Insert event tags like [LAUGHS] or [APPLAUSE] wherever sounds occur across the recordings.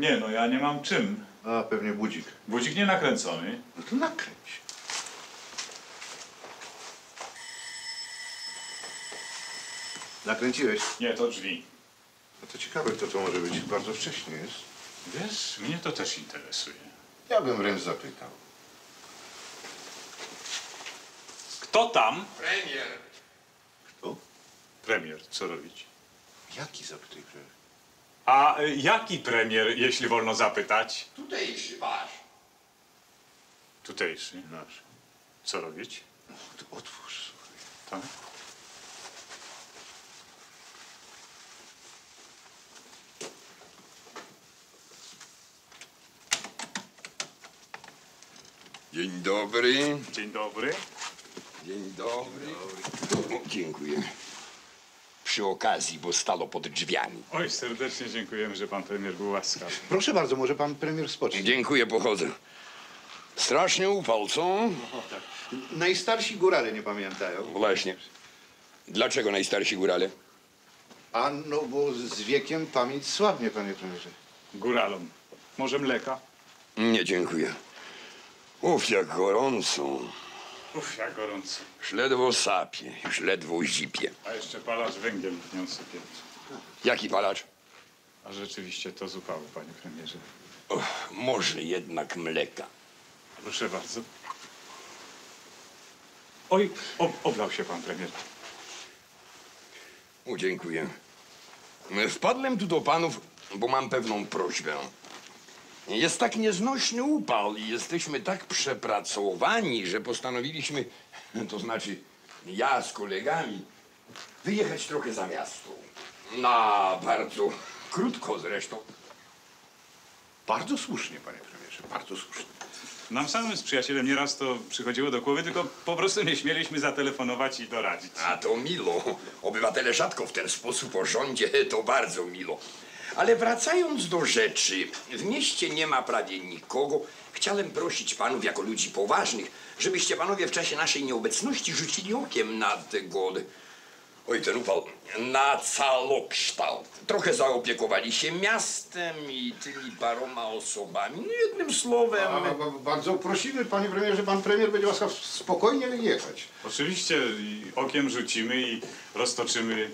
Nie no, ja nie mam czym. A, pewnie budzik. Budzik nie nakręcony. No to nakręć. Nakręciłeś? Nie, to drzwi. No to ciekawe, kto to może być. Bardzo wcześnie jest. Wiesz, mnie to też interesuje. Ja bym wręcz zapytał. Kto tam? Premier, Kto? Premier, co robić? Jaki zapytaj, że... A y, jaki premier, jeśli wolno zapytać? tutejszy wasz. Tutejszy. Nasz. Co robić? Otwórz. Tak? Dzień dobry. Dzień dobry. Dzień dobry. O, dziękuję. Przy okazji, bo stało pod drzwiami. Oj, serdecznie dziękujemy, że pan premier był łaskawy. Proszę bardzo, może pan premier spocznie. Dziękuję, pochodzę. Strasznie upał, co? Najstarsi górale nie pamiętają. Właśnie. Dlaczego najstarsi górale? A no, bo z wiekiem pamięć słabnie, panie premierze. Góralom. Może mleka? Nie, dziękuję. Uf, jak gorąco. Uff, jak gorąco. Już ledwo sapie, już ledwo zipie. A jeszcze palacz węgiel nią sypie. Jaki palacz? A rzeczywiście to zupały, panie premierze. Och, może jednak mleka. Proszę bardzo. Oj, ob oblał się pan premier. O, dziękuję. Wpadłem tu do panów, bo mam pewną prośbę. Jest tak nieznośny upał i jesteśmy tak przepracowani, że postanowiliśmy, to znaczy ja z kolegami, wyjechać trochę za miasto. Na bardzo krótko zresztą. Bardzo słusznie, panie premierze, bardzo słusznie. Nam samym z przyjacielem nieraz to przychodziło do głowy, tylko po prostu nie śmieliśmy zatelefonować i doradzić. A to milo. Obywatele rzadko w ten sposób o rządzie, to bardzo milo. Ale wracając do rzeczy, w mieście nie ma prawie nikogo. Chciałem prosić panów jako ludzi poważnych, żebyście panowie w czasie naszej nieobecności rzucili okiem na tego Oj, ten upał na całokształt. Trochę zaopiekowali się miastem i tymi paroma osobami. No jednym słowem... A, a, bardzo prosimy, panie premierze, pan premier będzie łaskaw spokojnie jechać. Oczywiście i okiem rzucimy i roztoczymy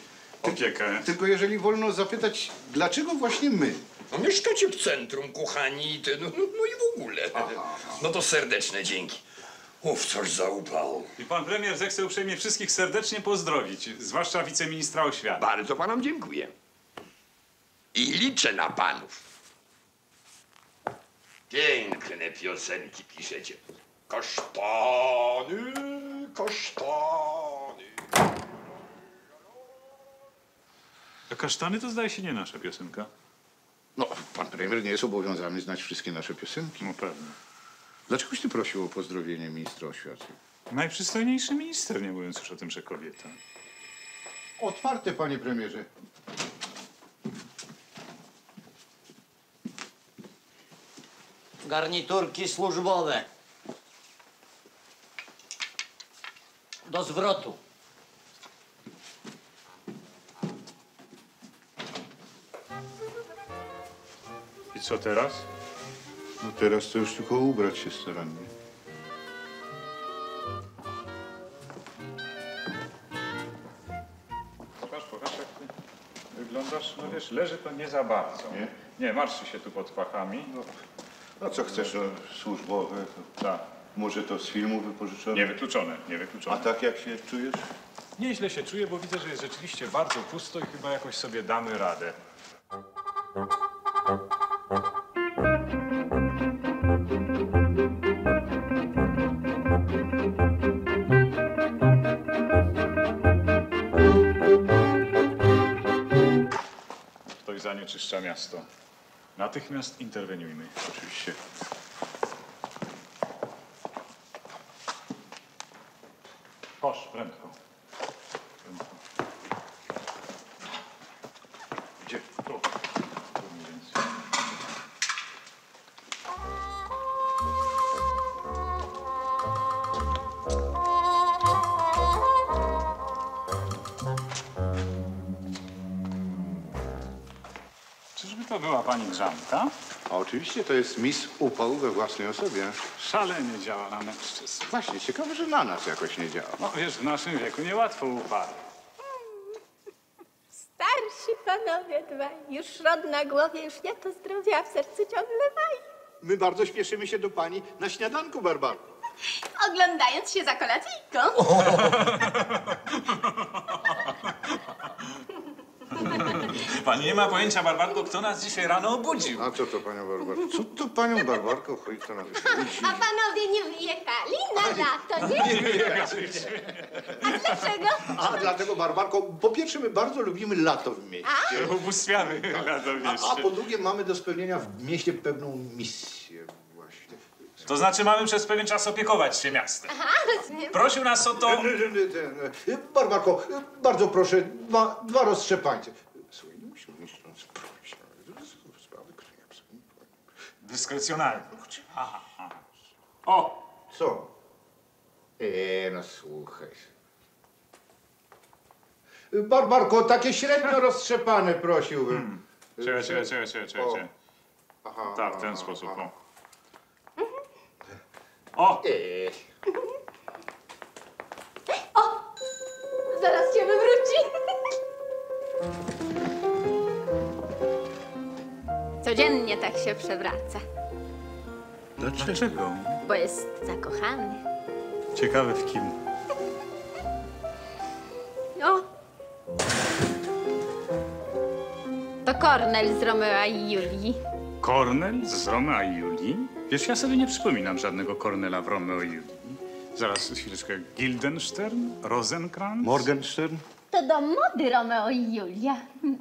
opiekę. Tylko jeżeli wolno zapytać, dlaczego właśnie my? No mieszkacie w centrum, kochani, i ty, no, no, no i w ogóle. No to serdeczne dzięki. Uf, coś za upał. I pan premier zechce uprzejmie wszystkich serdecznie pozdrowić, zwłaszcza wiceministra oświaty. Bardzo panom dziękuję. I liczę na panów. Piękne piosenki piszecie. Kasztany, kasztany. A kasztany to zdaje się nie nasza piosenka. No, pan premier nie jest obowiązany znać wszystkie nasze piosenki. No pewnie. Dlaczegoś ty prosił o pozdrowienie ministra oświaty? Najprzystojniejszy minister, nie mówiąc już o tym, że kobieta. Otwarte, panie premierze. Garniturki służbowe. Do zwrotu. Co teraz? No teraz to już tylko ubrać się starannie. Pokaż, pokaż jak ty wyglądasz. No wiesz, leży to nie za bardzo. Nie? Nie, marszczy się tu pod pachami. No, No co chcesz, no, służbowe? To tak. może to z filmu wypożyczone? Niewykluczone, A niewykluczone. tak jak się czujesz? Nieźle się czuję, bo widzę, że jest rzeczywiście bardzo pusto i chyba jakoś sobie damy radę. Zanieczyszcza miasto. Natychmiast interweniujmy. Oczywiście. Prędko. prędko. Była pani Grzanka? A oczywiście to jest Miss Upał we własnej osobie. Szalenie działa na mężczyzn. Właśnie, ciekawe, że na nas jakoś nie działa. No wiesz, w naszym wieku niełatwo upadać. Starsi panowie dwaj, już szrod na głowie, już nie to zdrowia, a w sercu ciągle waj. My bardzo śpieszymy się do pani na śniadanku, Barbarko. Oglądając się za kolacyjką. [LAUGHS] Pani nie ma pojęcia, Barbarko, kto nas dzisiaj rano obudził. A co to panią Barbarko? Co to panią Barbarko chodzi to na A panowie nie wyjechali na lato, nie? A dlaczego? A dlatego, Barbarko, po pierwsze my bardzo lubimy lato w mieście. Ubóstwiamy lata w A, a po drugie mamy do spełnienia w mieście pewną misję właśnie. To znaczy mamy przez pewien czas opiekować się miastem. A, rozumiem. Prosił nas o to... Ten, Barbarko, bardzo proszę, dwa, dwa roztrzepańce. Słuchaj, nie musimy mieć tą sprawę. To są sprawy, które ja absolutnie... Dyskrecjonalnie. Aha, aha. O! Co? Eee, no słuchaj. Barbarko, takie średnio roztrzepane prosiłbym. Czekaj, czekaj, czekaj, czekaj, czekaj. czekaj. Aha, Tak, w ten aha, sposób, aha. o. O! Eee, Zaraz cię wywróci. Codziennie tak się przewraca, Dlaczego? bo jest zakochany. Ciekawe w kim. O! To Kornel z Romea i Julii. Kornel z Romea i Julii? Wiesz, ja sobie nie przypominam żadnego Kornela w Romeo i Julii. Zaraz, chwileczkę. Gildenstern? Rosenkrantz? Morgenstern? To do mody Romeo i Julia.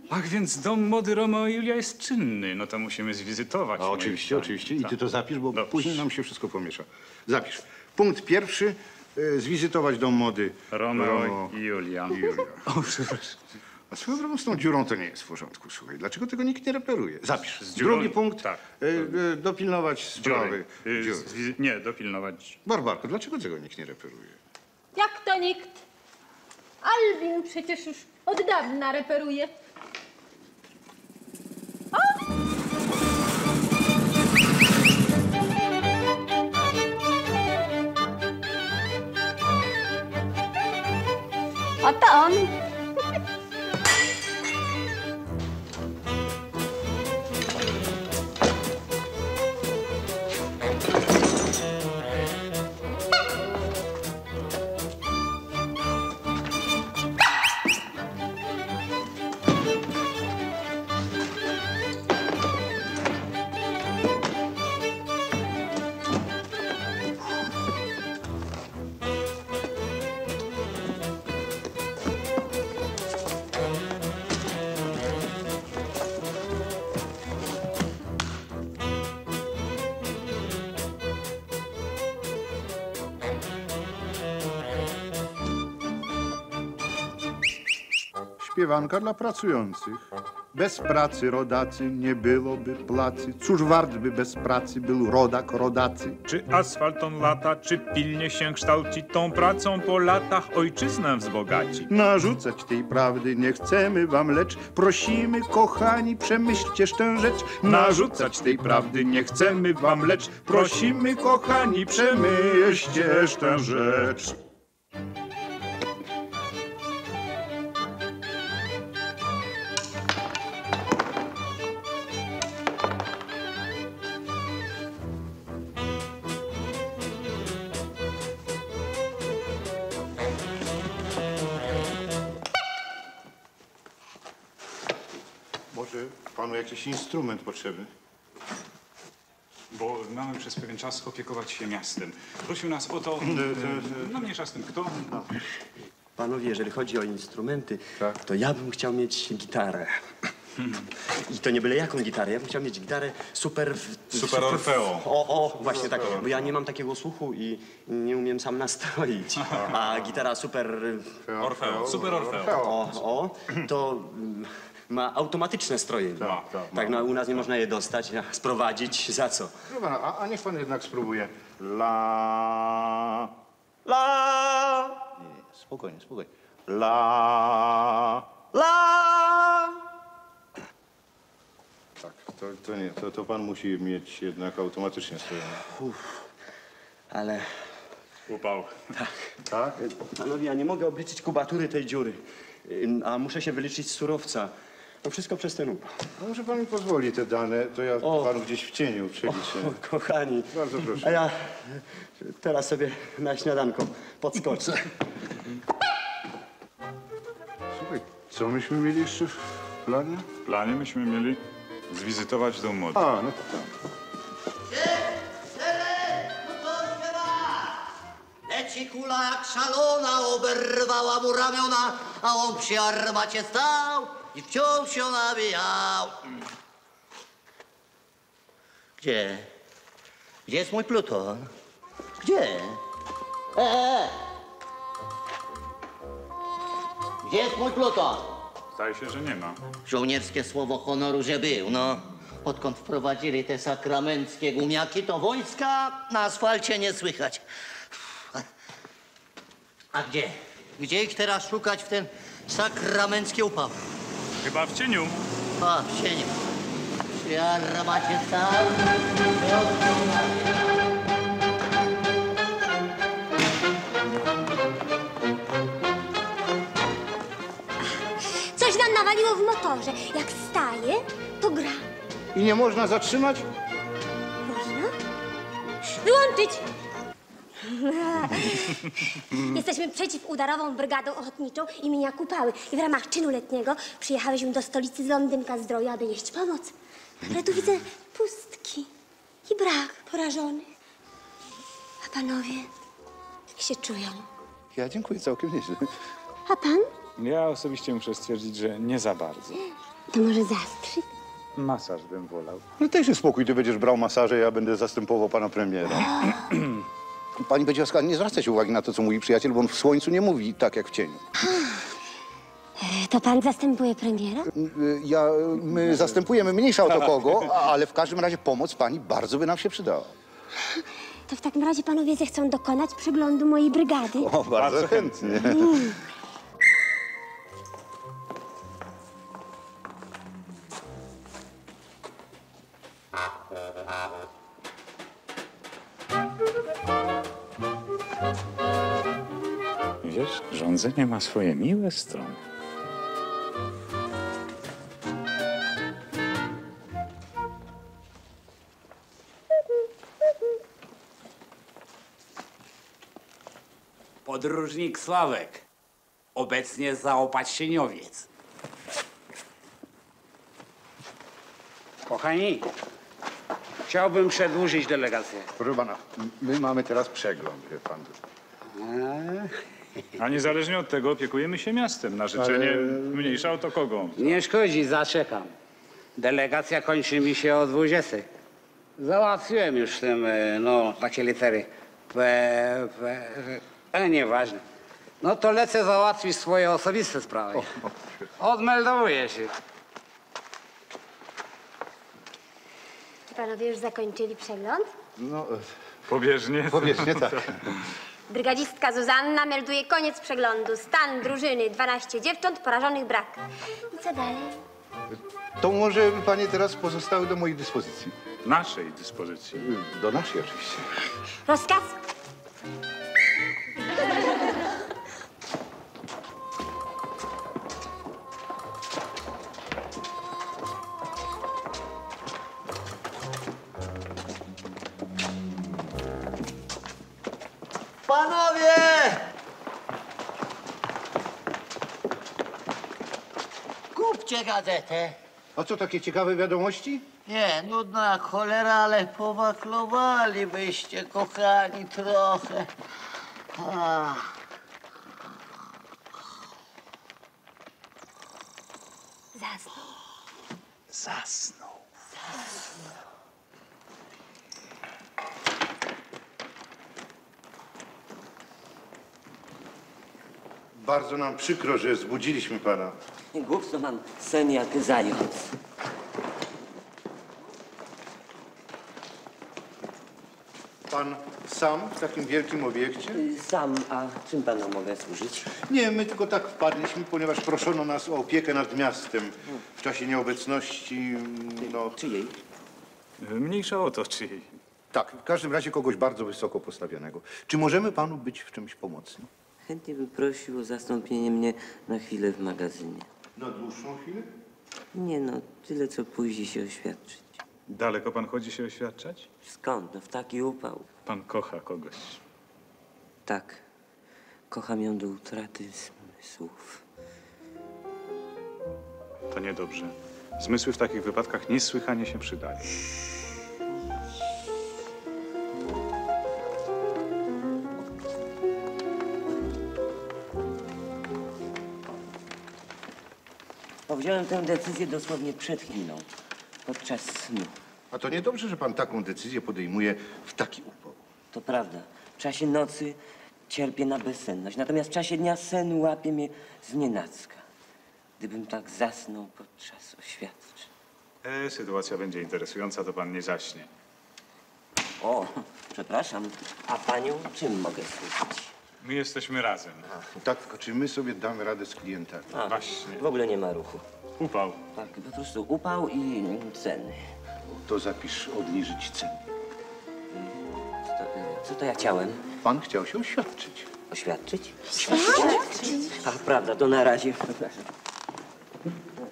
Ach, więc dom mody Romeo i Julia jest czynny. No to musimy zwizytować. A moim oczywiście, zdaniem. oczywiście. I ty Tak. to zapisz, bo Dobrze. później nam się wszystko pomiesza. Zapisz. Punkt pierwszy. e, Zwizytować dom mody Romeo i Julia. i Julia. O, przepraszam. A swoją drogą z tą dziurą to nie jest w porządku, słuchaj. Dlaczego tego nikt nie reperuje? Zapisz. Z dziurą- Drugi punkt. tak. e, e, dopilnować sprawy. Dziury. Y, zwi- Nie, dopilnować. Barbarko, dlaczego tego nikt nie reperuje? Jak to nikt? Alwin przecież już od dawna reperuje. O! A tam. Śpiewanka dla pracujących. Bez pracy rodacy nie byłoby placy. Cóż wart by bez pracy był rodak rodacy. Czy asfalt on lata, czy pilnie się kształci, tą pracą po latach ojczyznę wzbogaci. Narzucać tej prawdy nie chcemy wam, lecz prosimy, kochani, przemyślcie tę rzecz. Narzucać tej prawdy nie chcemy wam, lecz prosimy, kochani, przemyślcie tę rzecz. Jakiś instrument potrzebny? Bo mamy przez pewien czas opiekować się miastem. Prosił nas o to... [LAUGHS] No mniejsza z tym kto. Panowie, jeżeli chodzi o instrumenty, to ja bym chciał mieć gitarę. I to nie byle jaką gitarę. Ja bym chciał mieć gitarę super... Super Orfeo. O, o, właśnie tak. Bo ja nie mam takiego słuchu i nie umiem sam nastroić. [LAUGHS] A gitara super... Orfeo. Super Orfeo. O, o, to mm, ma automatyczne strojenie. Tak, tak, Tak, no u nas nie można je dostać, a sprowadzić za co? Proszę pana, a, a niech pan jednak spróbuje. La... La, Nie, spokojnie, spokojnie. La... la. Tak, to, to nie, to, to pan musi mieć jednak automatycznie strojone. Ale Upał. Tak? Panowie, ja nie mogę obliczyć kubatury tej dziury, a muszę się wyliczyć z surowca. To wszystko przez ten upał. No może pan mi pozwoli te dane, to ja O. panu gdzieś w cieniu przeliczę. O, kochani. Bardzo proszę. A ja teraz sobie na śniadanko podskoczę. Słuchaj, co myśmy mieli jeszcze w planie? W planie myśmy mieli zwizytować dom mody. A, no to tak. Leci kula jak szalona, oberwała mu ramiona, a on przy armacie stał i wciąż się nabijał. Gdzie? Gdzie jest mój pluton? Gdzie? E, e. Gdzie jest mój pluton? Zdaje się, że nie ma. Żołnierskie słowo honoru, że był, no. Odkąd wprowadzili te sakramenckie gumiaki, to wojska na asfalcie nie słychać. A gdzie? Gdzie ich teraz szukać w ten sakramencki upał? Chyba w cieniu. A, w cieniu. Stał. Coś nam nawaliło w motorze. Jak staje, to gra. I nie można zatrzymać? Można? Wyłączyć! [LAUGHS] Jesteśmy przeciwudarową brygadą ochotniczą imienia Kupały i w ramach czynu letniego przyjechałyśmy do stolicy z Londynka Zdroju, aby nieść pomoc. Ale tu widzę pustki i brak porażonych. A panowie, jak się czują? Ja dziękuję całkiem nieźle. A pan? Ja osobiście muszę stwierdzić, że nie za bardzo. To może zastrzyk? Masaż bym wolał. No daj się spokój, ty będziesz brał masaże, ja będę zastępował pana premiera. [CLEARS THROAT] Pani Bedziowska, nie zwracać uwagi na to, co mówi przyjaciel, bo on w słońcu nie mówi tak jak w cieniu. To pan zastępuje premiera? Y, y, ja, y, my zastępujemy mniejsza o to kogo, ale w każdym razie pomoc pani bardzo by nam się przydała. To w takim razie panowie zechcą dokonać przeglądu mojej brygady. O, bardzo, chętnie. Mm. Wiesz, rządzenie ma swoje miłe strony. Podróżnik Sławek, obecnie zaopatrzeniowiec. Kochani, chciałbym przedłużyć delegację. Proszę pana, my mamy teraz przegląd, wie pan. A niezależnie od tego opiekujemy się miastem. Na życzenie Ale- mniejsza o to kogo. Nie szkodzi, zaczekam. Delegacja kończy mi się o 20. Załatwiłem już tym, e, no, takie litery. P, P, ale nieważne. No to lecę załatwić swoje osobiste sprawy. Odmeldowuję się. Czy panowie już zakończyli przegląd? No, Pobieżnie. powierzchnie tak. [LAUGHS] Brygadzistka Zuzanna melduje koniec przeglądu. Stan drużyny 12 dziewcząt, porażonych brak. I co dalej? To może panie teraz pozostały do mojej dyspozycji. Naszej dyspozycji. Do naszej oczywiście. Rozkaz? Kupcie gazetę. A co, takie ciekawe wiadomości? Nie, nudna cholera, ale powaklowalibyście, kochani, trochę. A. Zasnął. Zasnął. Bardzo nam przykro, że zbudziliśmy pana. Głupco mam sen jak zając. Pan sam w takim wielkim obiekcie? Sam, a czym panu mogę służyć? Nie, my tylko tak wpadliśmy, ponieważ proszono nas o opiekę nad miastem w czasie nieobecności, no... Czyjej? Mniejsza o to, czy Tak, w każdym razie kogoś bardzo wysoko postawionego. Czy możemy panu być w czymś pomocni? Chętnie bym prosił o zastąpienie mnie na chwilę w magazynie. Na dłuższą chwilę? Nie no, tyle co pójdzie się oświadczyć. daleko pan chodzi się oświadczać? Skąd? No w taki upał. Pan kocha kogoś. Tak. Kocham ją do utraty zmysłów. To niedobrze. Zmysły w takich wypadkach niesłychanie się przydają. Powziąłem tę decyzję dosłownie przed chwilą. Podczas snu. A to niedobrze, że pan taką decyzję podejmuje w taki upał. To prawda. W czasie nocy cierpię na bezsenność, natomiast w czasie dnia sen łapie mnie znienacka. Gdybym tak zasnął podczas oświadczeń. E, sytuacja będzie interesująca, to pan nie zaśnie. O, przepraszam. A panią czym mogę służyć? My jesteśmy razem. Tak, tylko czy my sobie damy radę z klientami? A, Właśnie. W ogóle nie ma ruchu. Upał. Tak, po prostu upał i ceny. To zapisz obniżyć ceny. Co to, co to ja chciałem? Pan chciał się oświadczyć. Oświadczyć? Oświadczyć? Ach, prawda, to na razie. Przepraszam.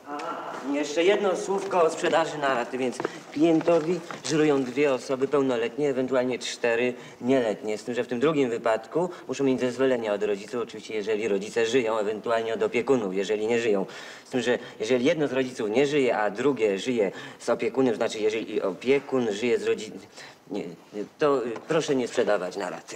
A, jeszcze jedno słówko o sprzedaży na raty, więc klientowi żerują dwie osoby pełnoletnie, ewentualnie cztery nieletnie. Z tym, że w tym drugim wypadku muszą mieć zezwolenia od rodziców, oczywiście jeżeli rodzice żyją, ewentualnie od opiekunów, jeżeli nie żyją. Z tym, że jeżeli jedno z rodziców nie żyje, a drugie żyje z opiekunem, znaczy jeżeli opiekun żyje z rodzicem, to y, proszę nie sprzedawać na raty.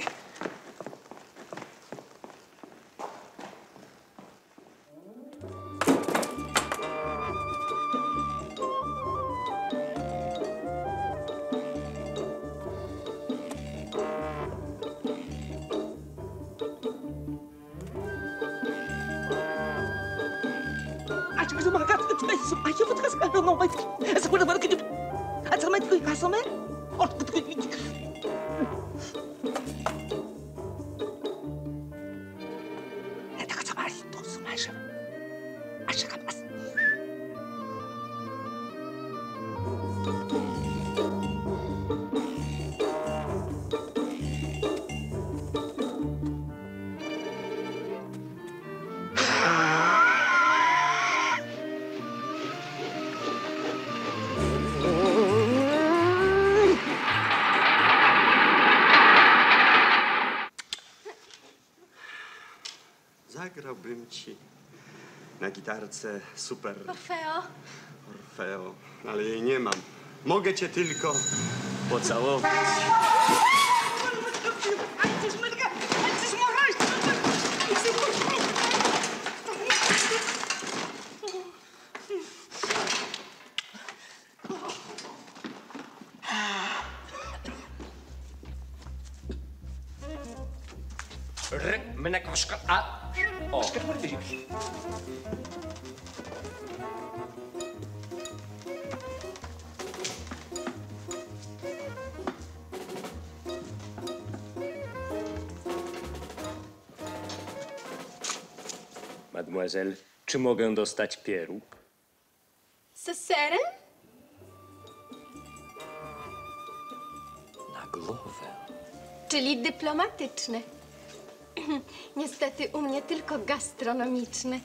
Na gitarce. Super. Orfeo, Orfeo, ale jej nie mam. Mogę cię tylko pocałować. Mademoiselle, czy mogę dostać pieróg? z serem? Na głowę. Czyli dyplomatyczne. [CLEARS THROAT] Niestety u mnie tylko gastronomiczne.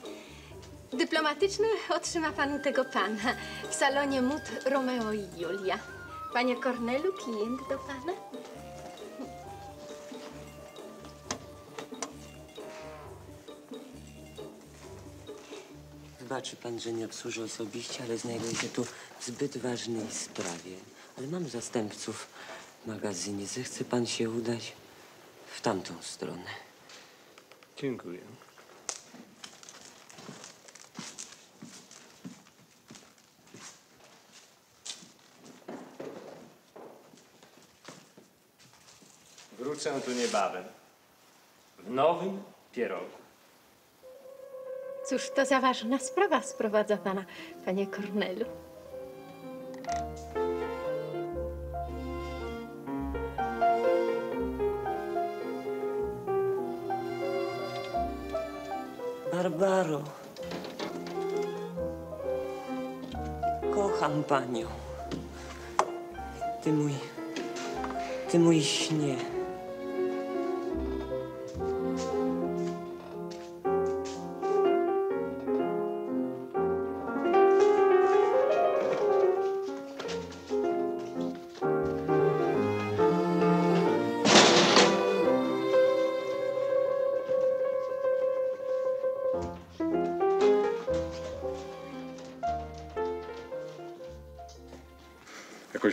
Dyplomatyczne otrzyma pan u tego pana w salonie mód Romeo i Julia. Panie Kornelu, klient do pana? Wybaczy pan, że nie obsłużę osobiście, ale znajduję się tu w zbyt ważnej sprawie. Ale mam zastępców w magazynie. Zechce pan się udać w tamtą stronę. Dziękuję. Wrócę tu niebawem. W nowym pierogu. Cóż to za ważna sprawa sprowadza pana, panie Kornelu. Barbaro. Kocham panią. Ty mój. Ty mój śnie.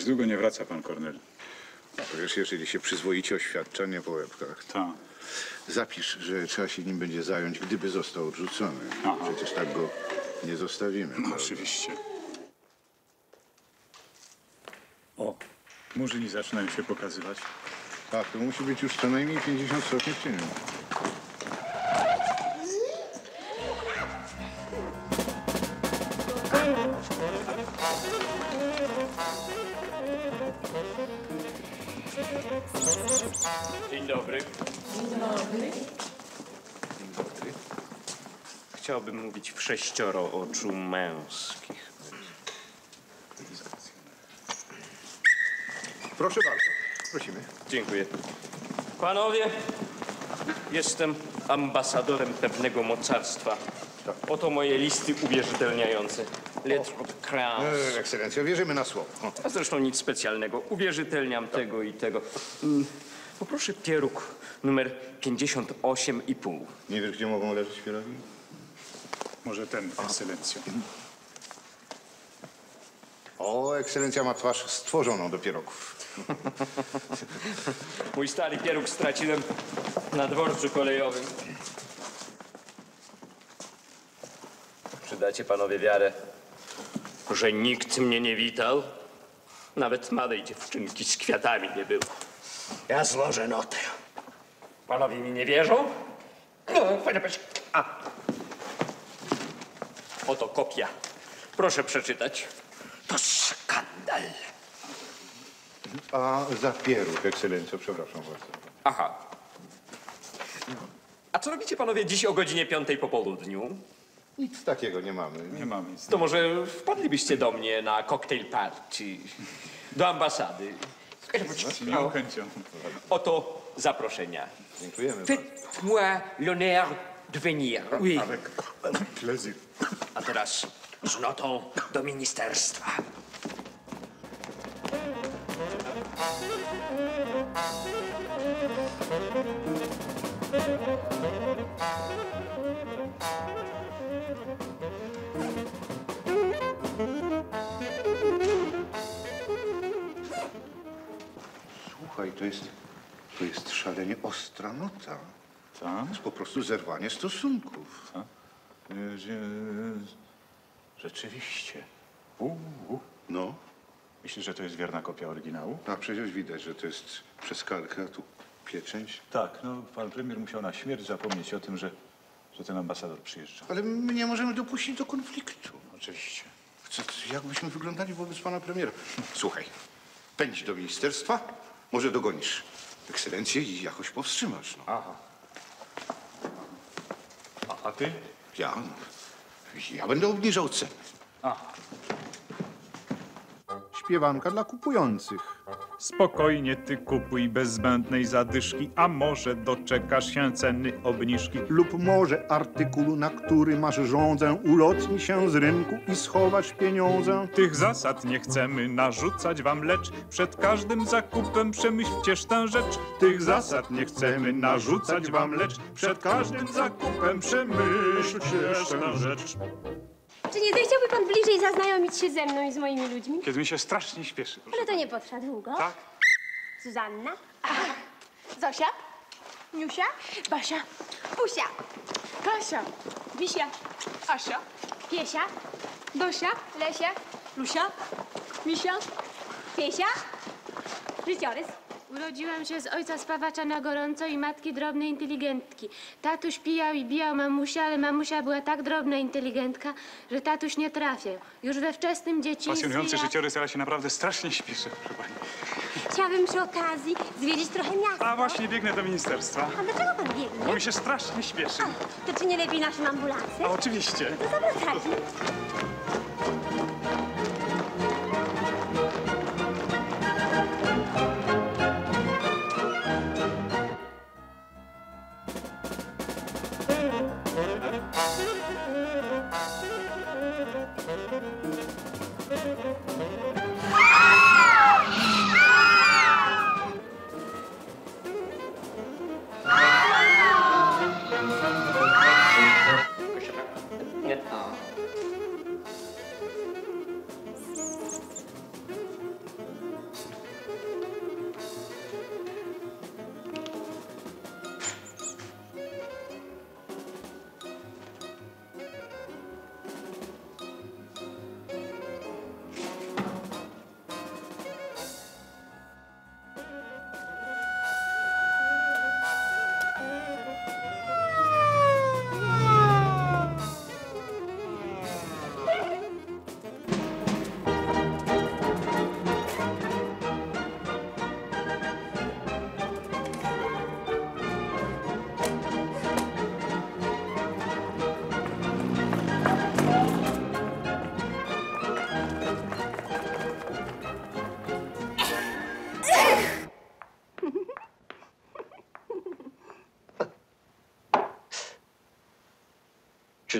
Jakoś długo nie wraca pan Kornel. Wiesz, jeżeli się przyzwoicie oświadczenie po łebkach, Tak. zapisz, że trzeba się nim będzie zająć, gdyby został odrzucony. Aha. Przecież tak go nie zostawimy. prawda? Oczywiście. O, murzyni zaczynają się pokazywać. Tak, to musi być już co najmniej 50 stopni w cieniu. Dzień dobry. Dzień dobry. Chciałbym mówić w sześcioro oczu męskich. Proszę bardzo, prosimy. Dziękuję. Panowie, jestem ambasadorem pewnego mocarstwa. Oto moje listy uwierzytelniające. Lettre de. E, ekscelencjo, wierzymy na słowo. A zresztą nic specjalnego. Uwierzytelniam tego i tego. Mm, Poproszę pieróg numer 58,5. Nie wiesz, gdzie mogą leżeć pierogi? Może ten, ekscelencjo. O, ekscelencja ma twarz stworzoną do pierogów. [LAUGHS] Mój stary pieróg straciłem na dworcu kolejowym. Przydacie panowie wiarę, że nikt mnie nie witał? Nawet małej dziewczynki z kwiatami nie było. Ja złożę notę. Panowie mi nie wierzą? No, fajnie być. A. Oto kopia. Proszę przeczytać. To skandal. A za pieróg, ekscelencjo, przepraszam bardzo. Aha. A co robicie panowie dziś o godzinie piątej po południu? Nic takiego nie mamy. Nie mamy nic. To może wpadlibyście do mnie na cocktail party, do ambasady. Z miłą chęcią. Oto zaproszenia. Dziękujemy. Faites-moi l'honneur de venir. Oui. Avec plaisir. A teraz z notą do ministerstwa. Słuchaj, to jest, to jest szalenie ostra nota. Co? To jest po prostu zerwanie stosunków. Y, że- Rzeczywiście. No, Myślisz, że to jest wierna kopia oryginału? a przecież widać, że to jest przez kalkę, a tu pieczęć. Tak, no pan premier musiał na śmierć zapomnieć o tym, że, że ten ambasador przyjeżdża. Ale my nie możemy dopuścić do konfliktu. Oczywiście. Co, co, jak byśmy wyglądali wobec pana premiera? Słuchaj, pędź do ministerstwa, może dogonisz ekscelencję i jakoś powstrzymasz. No. Aha. A, a ty? Ja, ja będę obniżał. Aha. Śpiewanka dla kupujących. Spokojnie ty kupuj bez zbędnej zadyszki, a może doczekasz się ceny obniżki. Lub może artykułu, na który masz żądzę, ulotni się z rynku i schować pieniądze. Tych zasad nie chcemy narzucać wam, lecz przed każdym zakupem przemyślcież tę rzecz. Tych zasad nie chcemy narzucać wam, lecz przed każdym zakupem przemyślcież tę rzecz. Czy nie zechciałby pan bliżej zaznajomić się ze mną i z moimi ludźmi? Kiedy mi się strasznie śpieszy. proszę Ale to nie potrwa długo. Tak? Zuzanna? Zosia? Niusia? Basia? Pusia? Kasia? Wisia? Asia? Piesia? Dosia? Lesia? Lusia? Misia? Piesia? Życiorys? Urodziłam się z ojca spawacza na gorąco i matki drobnej inteligentki. Tatuś pijał i bijał mamusia, ale mamusia była tak drobna inteligentka, że tatuś nie trafiał. Już we wczesnym dzieciństwie Pasjonujący ja... życiorys, ale się naprawdę strasznie śpieszy, proszę pani. Chciałabym przy okazji zwiedzić trochę miasta. A właśnie biegnę do ministerstwa. A dlaczego pan Bo biegnie? mi się strasznie śpieszy. To czy nie lepiej naszym ambulansem? A oczywiście. To zawracali.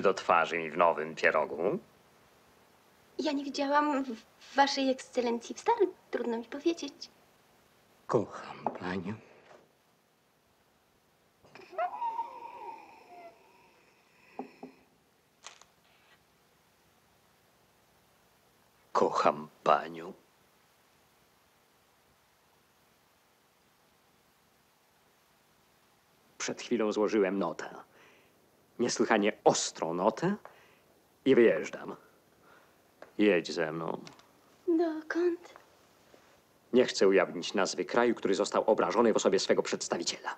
Czy do twarzy mi w nowym pierogu? Ja nie widziałam w- waszej ekscelencji w starym. Trudno mi powiedzieć. Kocham panią. Kocham panią. Przed chwilą złożyłem notę. Niesłychanie ostrą notę i wyjeżdżam. Jedź ze mną. Dokąd? Nie chcę ujawnić nazwy kraju, który został obrażony w osobie swego przedstawiciela.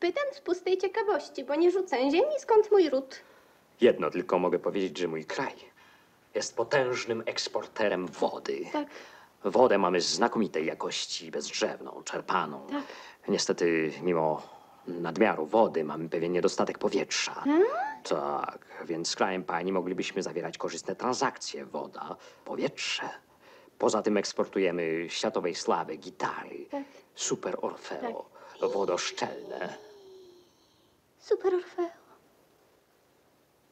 Pytam z pustej ciekawości, bo nie rzucę ziemi, skąd mój ród. Jedno tylko mogę powiedzieć, że mój kraj jest potężnym eksporterem wody. Tak. Wodę mamy znakomitej jakości, bezdrzewną, czerpaną. Tak. Niestety, mimo nadmiaru wody, mamy pewien niedostatek powietrza. Tak, więc z krajem pani moglibyśmy zawierać korzystne transakcje. Woda, powietrze. Poza tym eksportujemy światowej sławy gitary, Tak. super Orfeo, wodoszczelne. Super Orfeo.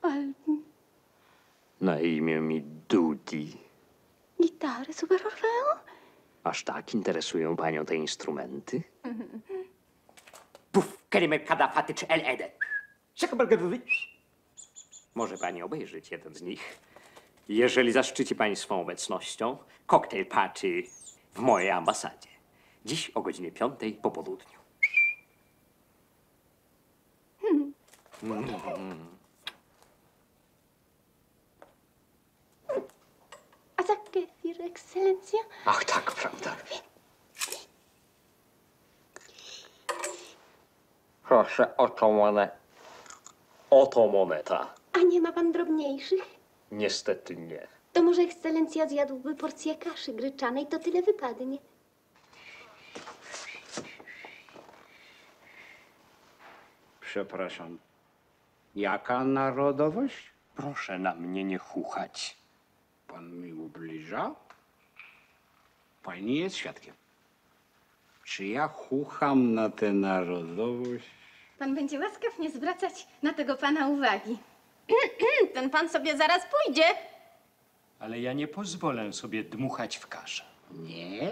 Album. Na imię mi Dudi. Gitary Super Orfeo? Aż tak interesują panią te instrumenty? [LAUGHS] Puf! Kelime kadafatycz LED. Może pani obejrzeć jeden z nich. Jeżeli zaszczyci pani swą obecnością, koktajl party w mojej ambasadzie. Dziś o godzinie 5 po południu. A za kefir, ekscelencja? Ach tak, prawda. Proszę, oto moneta. Oto moneta. A nie ma pan drobniejszych? Niestety nie. To może ekscelencja zjadłby porcję kaszy gryczanej, to tyle wypadnie. Przepraszam. Jaka narodowość? Proszę na mnie nie chuchać. Pan mi ubliża? Pani jest świadkiem. Czy ja chucham na tę narodowość? Pan będzie łaskaw nie zwracać na tego pana uwagi. [CLEARS THROAT] Ten pan sobie zaraz pójdzie. Ale ja nie pozwolę sobie dmuchać w kaszę. Nie?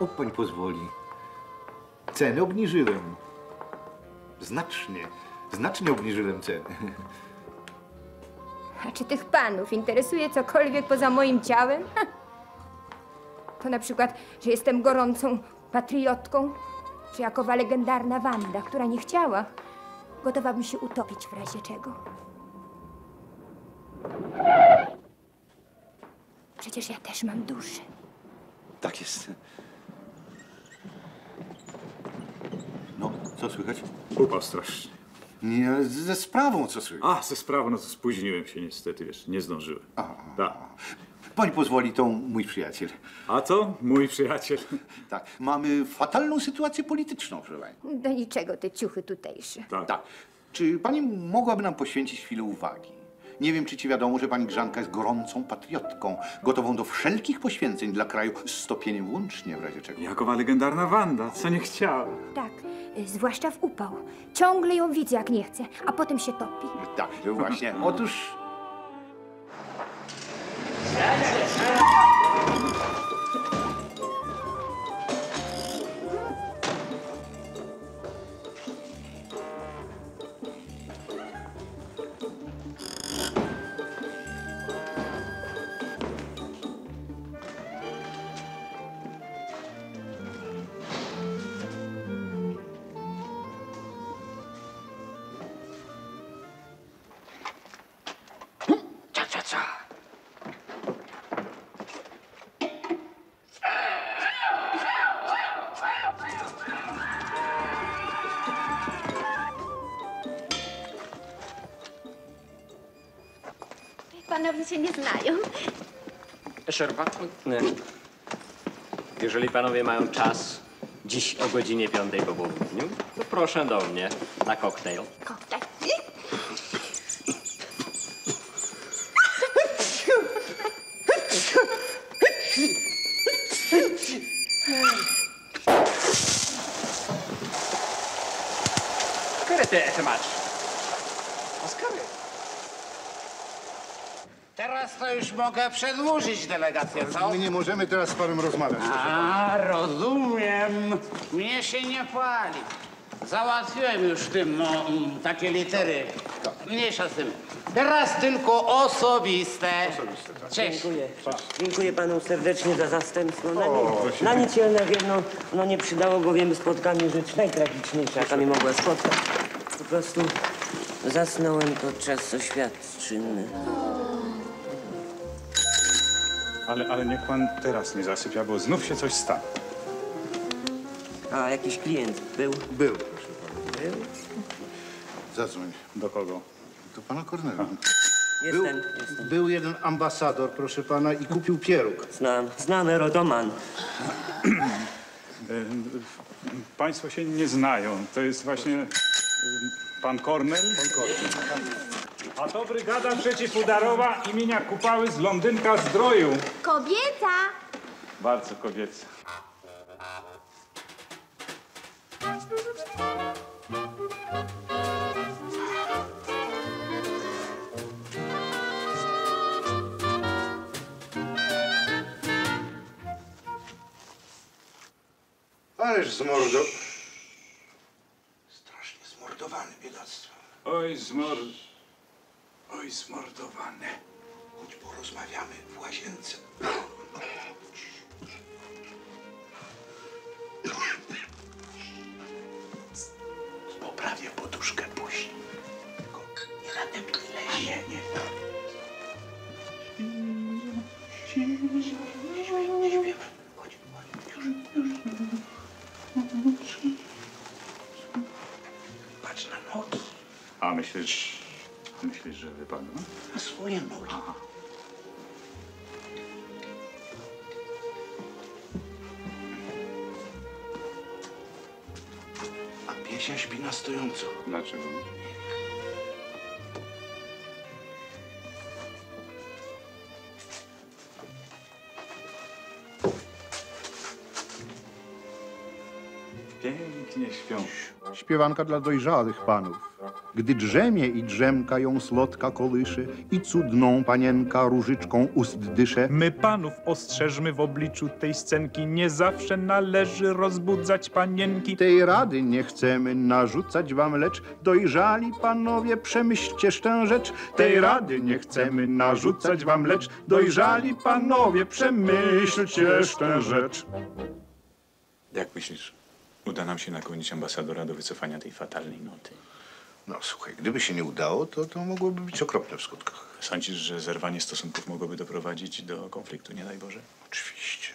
O, pani pozwoli. Ceny obniżyłem. Znacznie, znacznie obniżyłem ceny. A czy tych panów interesuje cokolwiek poza moim ciałem? Ha! To na przykład, że jestem gorącą patriotką, czy jakowa legendarna Wanda, która nie chciała. Gotowa bym się utopić w razie czego. Przecież ja też mam duszę. Tak jest. No, co słychać? Upał strasznie. Nie, ze sprawą co słychać. A, ze sprawą, no to spóźniłem się niestety, wiesz, nie zdążyłem. Tak. Pani pozwoli, to mój przyjaciel. A to mój przyjaciel. Tak, mamy fatalną sytuację polityczną, proszę pani. Do niczego te ciuchy tutejsze. Tak. Czy pani mogłaby nam poświęcić chwilę uwagi? Nie wiem, czy ci wiadomo, że pani Grzanka jest gorącą patriotką, gotową do wszelkich poświęceń dla kraju, z stopieniem łącznie w razie czego. Jakowa legendarna Wanda, co nie chciała. Tak, y, zwłaszcza w upał. Ciągle ją widzę, jak nie chce, a potem się topi. Tak, właśnie. Otóż Się nie znają. Szerpa? Nie. Jeżeli panowie mają czas dziś o godzinie 5 po południu, to proszę do mnie na koktajl. Koktajl. Które ty ete masz? Oskary. Teraz to już mogę przedłużyć delegację, co? my nie możemy teraz z panem rozmawiać. A, rozumiem. Mnie się nie pali. Załatwiłem już tym, no, takie litery. Mniejsza z tym. Teraz tylko osobiste. Cześć. Dziękuję. Dziękuję panu serdecznie za zastępstwo. Na, O, nic, na nic się na jedno no, nie przydało, bowiem spotkanie rzecz najtragiczniejsza, jaka mi mogła spotkać. Po prostu zasnąłem podczas oświadczyn. Ale, ale niech pan teraz nie zasypia, bo znów się coś stało. A jakiś klient był? Był, proszę pana. Był? Zadzwoń. Do kogo? Do pana Kornela. Jestem, był, był jeden ambasador, proszę pana, i kupił pieróg. Znam, znamy Rodoman. E, Państwo się nie znają. To jest właśnie pan Kornel. Pan Kornel. A to brygada przeciwudarowa imienia Kupały z Londynka Zdroju. Kobieta! Bardzo kobiece. Ależ zmordo... Strasznie zmordowany biedactwo. Oj, zmor... Oj, zmordowany. Chodź porozmawiamy w łazience. Poprawię poduszkę później. Tylko nie nadepnij lesie. Nie, nie. Chodź, chodź, już, już. Patrz na nogi. A myślisz... Myślisz, że wypadło? Na swoje nogi. A piesia śpi na stojąco. Dlaczego? Pięknie śpią. Śpiewanka dla dojrzałych panów. Gdy drzemie i drzemka ją slotka kołysze i cudną panienka różyczką ust dysze. My panów ostrzeżmy w obliczu tej scenki, nie zawsze należy rozbudzać panienki. Tej rady nie chcemy narzucać wam, lecz dojrzali panowie, przemyślcie tę rzecz. Tej rady nie chcemy narzucać wam, lecz dojrzali panowie, przemyślcie tę rzecz. Jak myślisz, uda nam się nakłonić ambasadora do wycofania tej fatalnej noty? No słuchaj, gdyby się nie udało, to, to mogłoby być okropne w skutkach. Sądzisz, że zerwanie stosunków mogłoby doprowadzić do konfliktu, nie daj Boże? Oczywiście.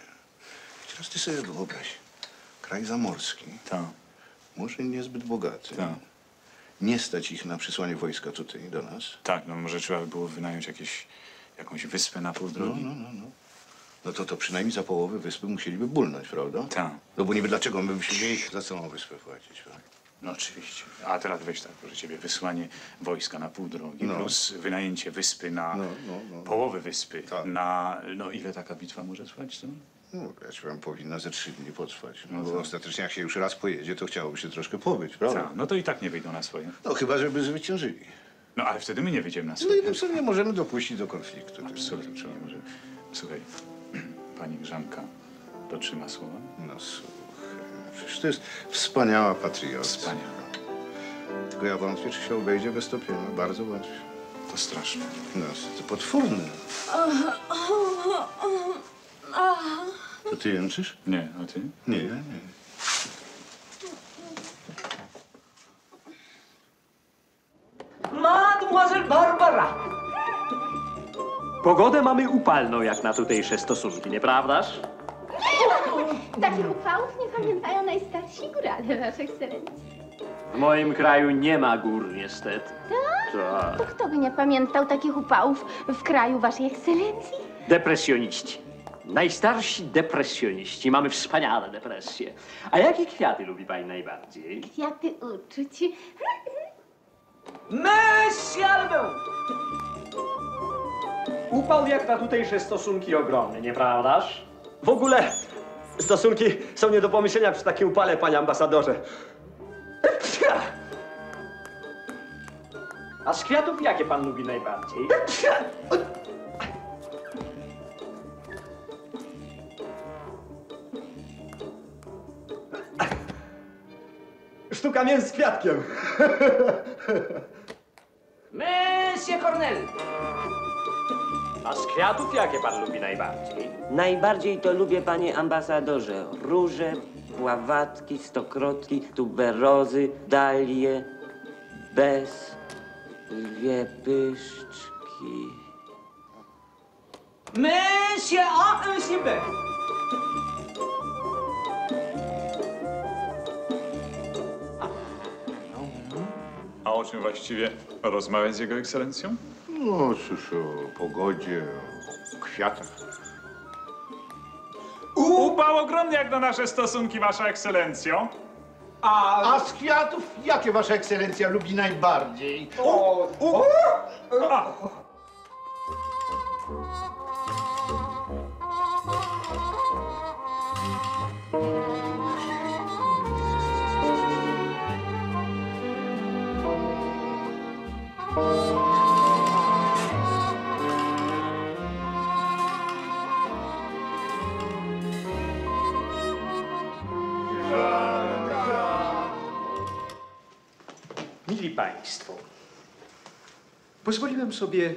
Teraz ty sobie wyobraź. Kraj zamorski. Tak. Może niezbyt bogaty. Nie stać ich na przysłanie wojska tutaj do nas. Tak, no może trzeba by było wynająć jakieś, jakąś wyspę na pół No, drogi. no, no, no. No to, to przynajmniej za połowę wyspy musieliby bulnąć, prawda? Tak. No bo niby dlaczego my byśmy mieli za całą wyspę płacić, prawda? No oczywiście. A teraz weź tak, proszę ciebie, wysłanie wojska na pół drogi No. plus wynajęcie wyspy na No, no, no. połowę wyspy. Na, no ile taka bitwa może trwać? Co? No, ja ci powiem, powinna ze trzy dni potrwać. No, No bo tak. ostatecznie jak się już raz pojedzie, to chciałoby się troszkę pobyć, prawda? Tak, no to i tak nie wyjdą na swoje. No chyba, żeby zwyciężyli. No ale wtedy my nie wyjdziemy na No swoje. i tym sobie nie możemy dopuścić do konfliktu. Absolutnie nie możemy. Słuchaj, [CLEARS THROAT] pani Grzanka dotrzyma słowa? No słuchaj, przecież to jest wspaniała patriota. Wspaniała. Tylko ja wątpię, czy się obejdzie bez topienia. Bardzo wątpię. To straszne. No, to potworne. To ty jęczysz? Nie, a ty? Nie, ja nie. Mademoiselle Barbara! Pogodę mamy upalną jak na tutejsze stosunki, nieprawdaż? Takich uchwałów nie pamiętają najstarsi górale, Wasza Ekscelencja. W moim kraju nie ma gór, niestety. Tak? To Tak. kto by nie pamiętał takich upałów w kraju Waszej Ekscelencji? Depresjoniści. Najstarsi depresjoniści. Mamy wspaniałe depresje. A jakie kwiaty lubi pani najbardziej? Kwiaty uczuć. Albert! Upał jak na tutejsze stosunki ogromny, nieprawdaż? W ogóle stosunki są nie do pomyślenia przy takim upale, panie ambasadorze. A z kwiatów jakie pan lubi najbardziej? Sztuka mięs z kwiatkiem. Monsieur Cornel! A z kwiatów jakie pan lubi najbardziej? Najbardziej to lubię, panie ambasadorze, róże, pławatki, stokrotki, tuberozy, dalie, bez, lwie pyszczki. Monsieur A, Monsieur B! A o czym właściwie rozmawiać z jego ekscelencją? No cóż, o pogodzie, o kwiatach. Upał ogromny jak na nasze stosunki, wasza ekscelencjo. A z kwiatów jakie wasza ekscelencja lubi najbardziej? Mili Państwo, pozwoliłem sobie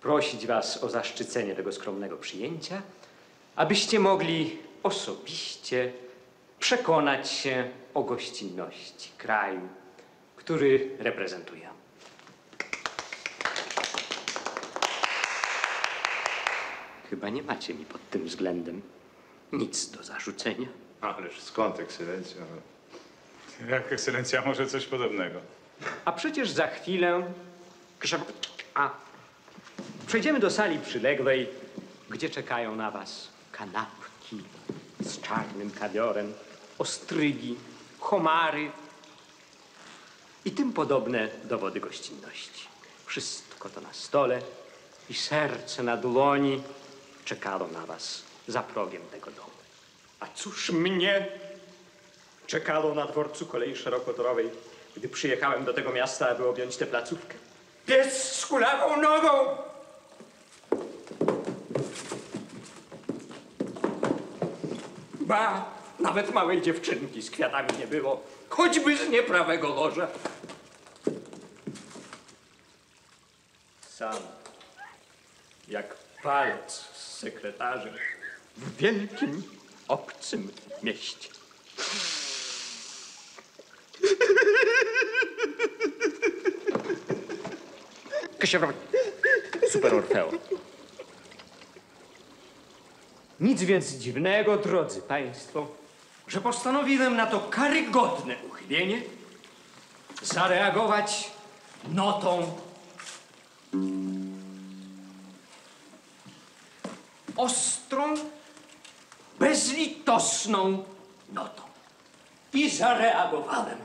prosić Was o zaszczycenie tego skromnego przyjęcia, abyście mogli osobiście przekonać się o gościnności kraju, który reprezentuję. Chyba nie macie mi pod tym względem nic do zarzucenia. Ależ skąd, ekscelencja? Jak ekscelencja może coś podobnego? A przecież za chwilę. A. Przejdziemy do sali przyległej, gdzie czekają na was kanapki z czarnym kawiorem, ostrygi, homary i tym podobne dowody gościnności. Wszystko to na stole i serce na dłoni czekało na was za progiem tego domu. A cóż mnie czekało na dworcu kolei szerokotorowej, gdy przyjechałem do tego miasta, aby objąć tę placówkę? Pies z kulawą nogą! Ba, nawet małej dziewczynki z kwiatami nie było, choćby z nieprawego łoża. Sam, jak palec z sekretarzem w wielkim, obcym mieście. Super Orfeo. Nic więc dziwnego, drodzy Państwo, że postanowiłem na to karygodne uchybienie zareagować notą ostrą, bezlitosną notą. I zareagowałem,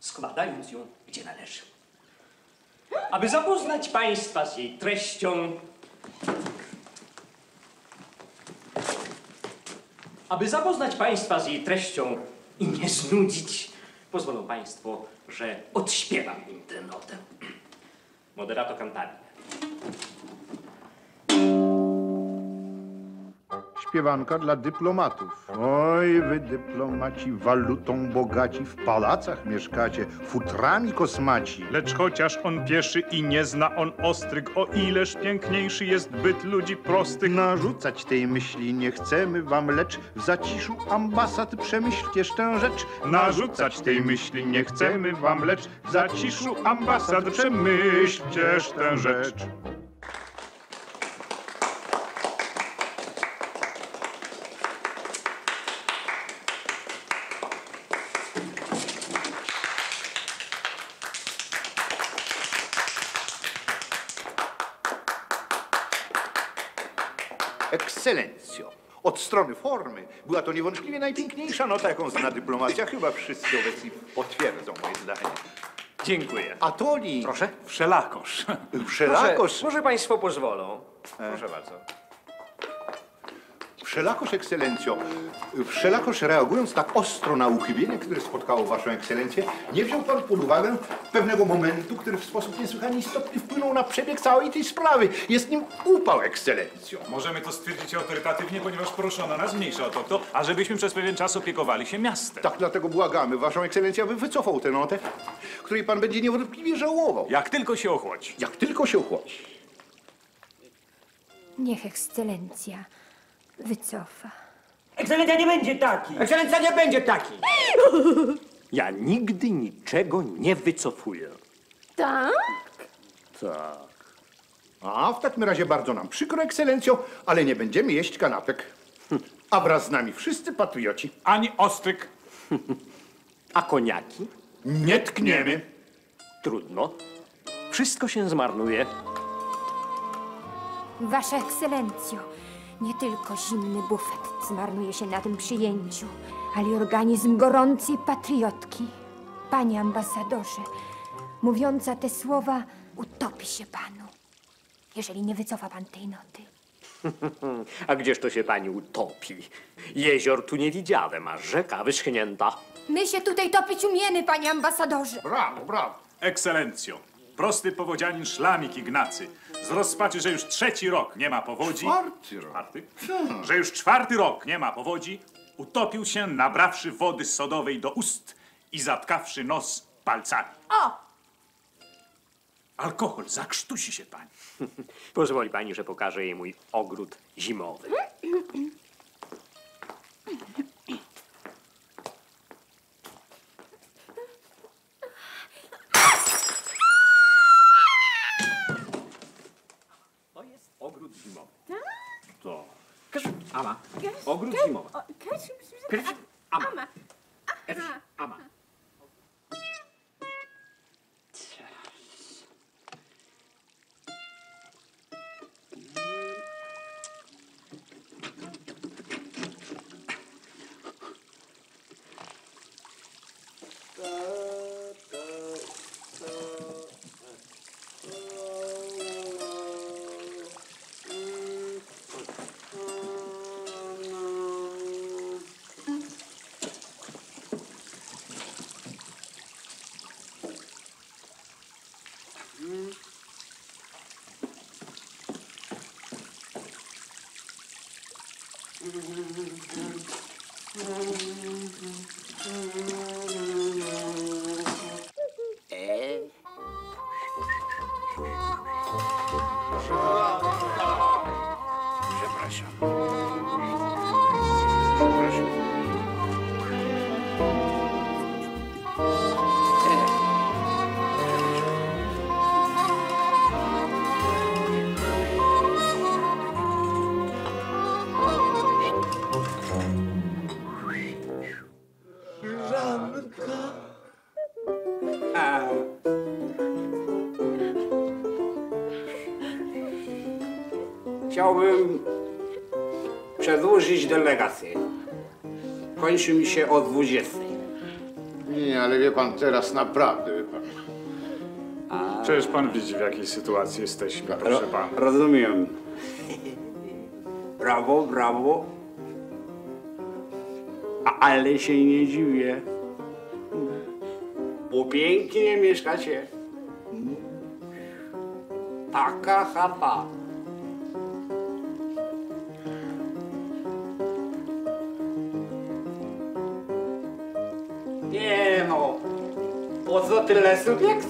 składając ją gdzie należy. Aby zapoznać Państwa z jej treścią, aby zapoznać Państwa z jej treścią i nie znudzić, pozwolą Państwo, że odśpiewam im tę notę. Moderato cantare. Śpiewanka dla dyplomatów. Oj, wy dyplomaci, walutą bogaci, w palacach mieszkacie, futrami kosmaci. Lecz chociaż on pieszy i nie zna on ostryg, o ileż piękniejszy jest byt ludzi prostych. Narzucać tej myśli nie chcemy wam, lecz w zaciszu ambasad przemyślcie tę rzecz. Narzucać tej myśli nie chcemy wam, lecz w zaciszu ambasad przemyślcież tę rzecz. Ekscelencjo, od strony formy była to niewątpliwie najpiękniejsza nota, jaką zna dyplomacja. Chyba wszyscy obecni potwierdzą moje zdanie. Dziękuję. A to li... Proszę? Wszelakosz. Wszelakosz. Może, może Państwo pozwolą. Proszę bardzo. Wszelakosz, ekscelencjo, wszelakosz reagując tak ostro na uchybienie, które spotkało waszą ekscelencję, nie wziął pan pod uwagę pewnego momentu, który w sposób niesłychanie istotny wpłynął na przebieg całej tej sprawy. Jest nim upał, ekscelencjo. Możemy to stwierdzić autorytatywnie, ponieważ proszono nas mniejsza o to, kto, ażebyśmy przez pewien czas opiekowali się miastem. Tak, dlatego błagamy waszą ekscelencję, aby wycofał tę notę, której pan będzie niewątpliwie żałował. Jak tylko się ochłodzi. Jak tylko się ochłodzi. Niech ekscelencja wycofa. Ekscelencja nie będzie taki! Ekscelencja nie będzie taki! [LAUGHS] Ja nigdy niczego nie wycofuję. Tak? Tak. A w takim razie bardzo nam przykro, ekscelencjo, ale nie będziemy jeść kanapek. A wraz z nami wszyscy patrioci. Ani ostryk. [LAUGHS] A koniaki? Nie tkniemy. Trudno. Wszystko się zmarnuje. Wasza ekscelencjo, nie tylko zimny bufet zmarnuje się na tym przyjęciu, ale i organizm gorącej patriotki. Panie ambasadorze, mówiąca te słowa, utopi się panu, jeżeli nie wycofa pan tej noty. [LAUGHS] A gdzież to się pani utopi? Jezior tu nie widziałem, a rzeka wyschnięta. My się tutaj topić umiemy, panie ambasadorze. Brawo, brawo. Ekscelencjo, prosty powodzianin Szlamik Ignacy, z rozpaczy, że już trzeci rok nie ma powodzi... Czwarty rok. Czwarty? Że już czwarty rok nie ma powodzi, utopił się, nabrawszy wody sodowej do ust i zatkawszy nos palcami. O! Alkohol, zakrztusi się pani. [LAUGHS] Pozwoli pani, że pokażę jej mój ogród zimowy. [LAUGHS] To jest ogród zimowy. To. Ama. Ogród zimowy. Krzyż, ama. Chciałbym przedłużyć delegację. Kończy mi się o 20. Nie, ale wie pan, teraz naprawdę, wie pan. Przecież pan widzi, w jakiej sytuacji jesteśmy, proszę pana. Rozumiem. [LAUGHS] Brawo, brawo. A, ale się nie dziwię. Bo pięknie mieszkacie. Taka chata. Tyle subiekcji?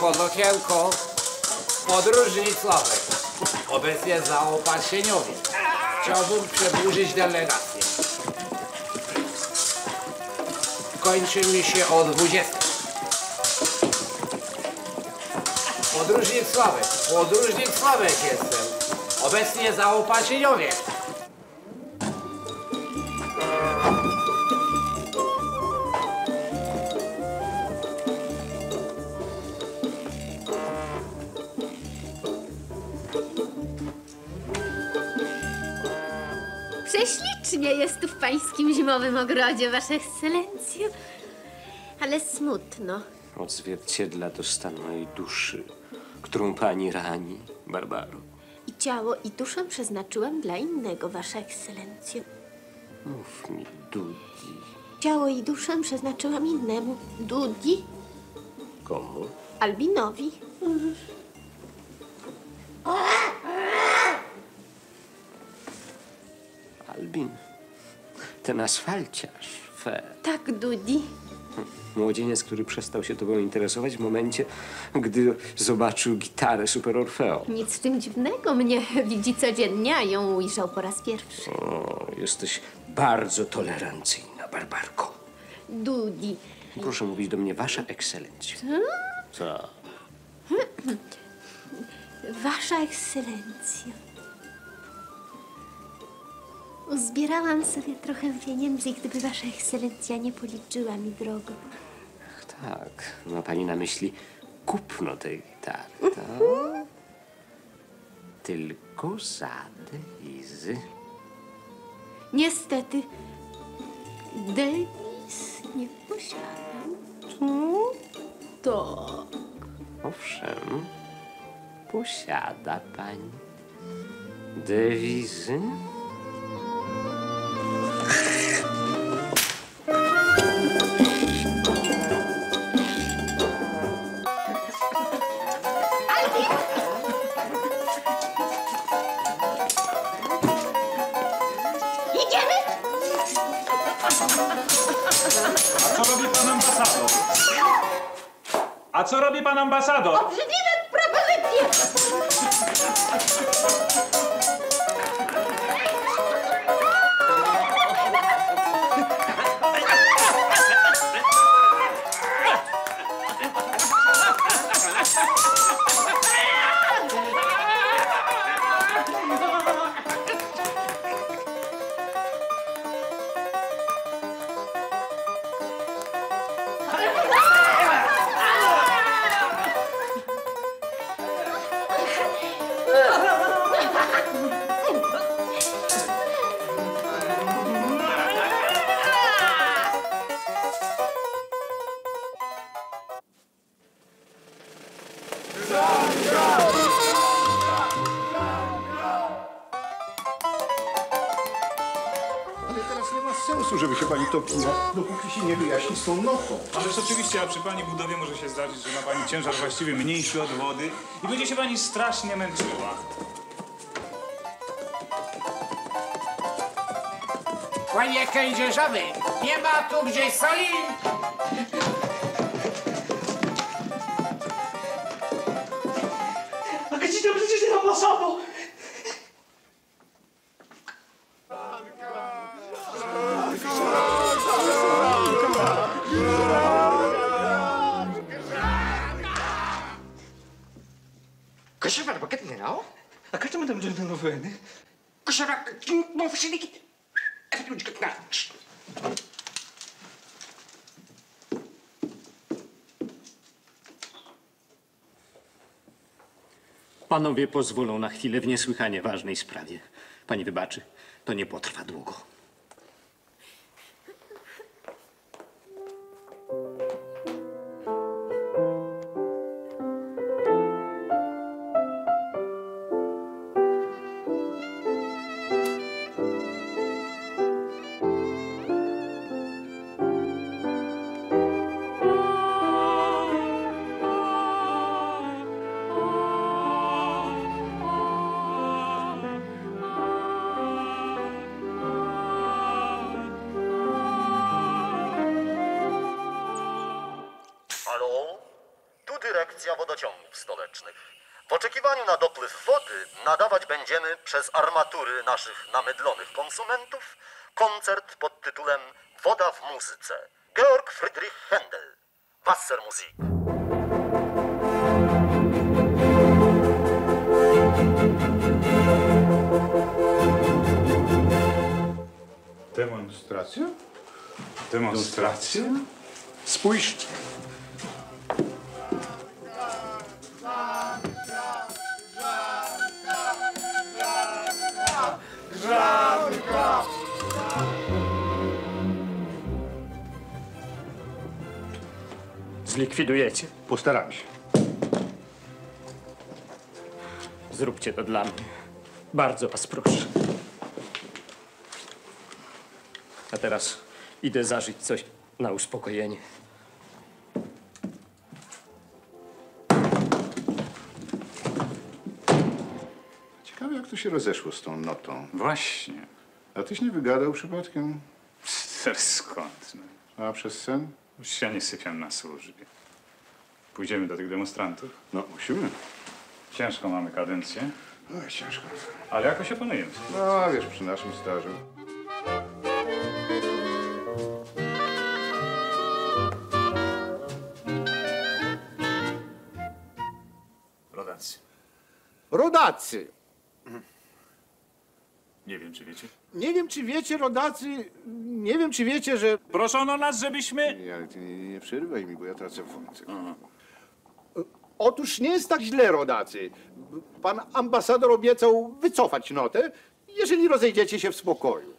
Pod okienko podróżni sławy. Obecnie zaopatrzeniowi. Chciałbym przedłużyć delegację. Kończy mi się o 20. Podróżnik Sławek, podróżnik Sławek jestem. Obecnie zaopatrzeniowie. Zimowym ogrodzie, wasza ekscelencjo. Ale smutno. Odzwierciedla to stan mojej duszy, którą pani rani, Barbaro. I ciało i duszę przeznaczyłam dla innego, wasza ekscelencjo. Mów mi, Dudi, Ciało i duszę przeznaczyłam innemu. Dudi, komu? Albinowi. Albin. Ten asfalciarz, fe. Tak, Dudi. Młodzieniec, który przestał się tobą interesować w momencie, gdy zobaczył gitarę Super Orfeo. Nic w tym dziwnego. Mnie [LAUGHS] widzi codziennie, a ją ujrzał po raz pierwszy. O, jesteś bardzo tolerancyjna, Barbarko. Dudi. Proszę mówić do mnie, wasza ekscelencjo. Co? [CLEARS THROAT] Wasza ekscelencjo. Uzbierałam sobie trochę pieniędzy, gdyby wasza ekscelencja nie policzyła mi drogo. Tak, ma pani na myśli kupno tej gitary, tak? Tylko za dewizy. Niestety, Denis nie posiadam. To Owszem, posiada pani dewizy? A co robi pan ambasador? Nie ma sensu, żeby się pani topiła, dopóki się nie wyjaśni z tą notą. Ależ oczywiście, a przy pani budowie może się zdarzyć, że ma pani ciężar właściwie mniejszy od wody i będzie się pani strasznie męczyła. Panie kędzierzowy, nie ma tu gdzieś soli? A gdzie to przecież nie? Cosa Panowie pozwolą na chwilę w niesłychanie ważnej sprawie. Pani wybaczy, to nie potrwa długo. naszych namydlonych konsumentów koncert pod tytułem Woda w muzyce. Georg Friedrich Händel, Wassermusik. Demonstracja? Demonstracja? Spójrzcie. Zlikwidujecie. Postaram się. Zróbcie to dla mnie. Bardzo was proszę. A teraz idę zażyć coś na uspokojenie. Ciekawe, jak to się rozeszło z tą notą. Właśnie. A tyś nie wygadał przypadkiem? Skąd? No. A przez sen? Już ja nie sypiam na służbie. Pójdziemy do tych demonstrantów? No, musimy. Ciężko mamy kadencję, Oj, ciężko. ale jakoś opanujemy. No, wiesz, przy naszym stażu. Rodacy. Rodacy. Nie wiem, czy wiecie. Nie wiem, czy wiecie, rodacy, nie wiem, czy wiecie, że... Proszono nas, żebyśmy... Nie, ale ty nie, nie przerywaj mi, bo ja tracę wątek. Otóż nie jest tak źle, rodacy. Pan ambasador obiecał wycofać notę, jeżeli rozejdziecie się w spokoju.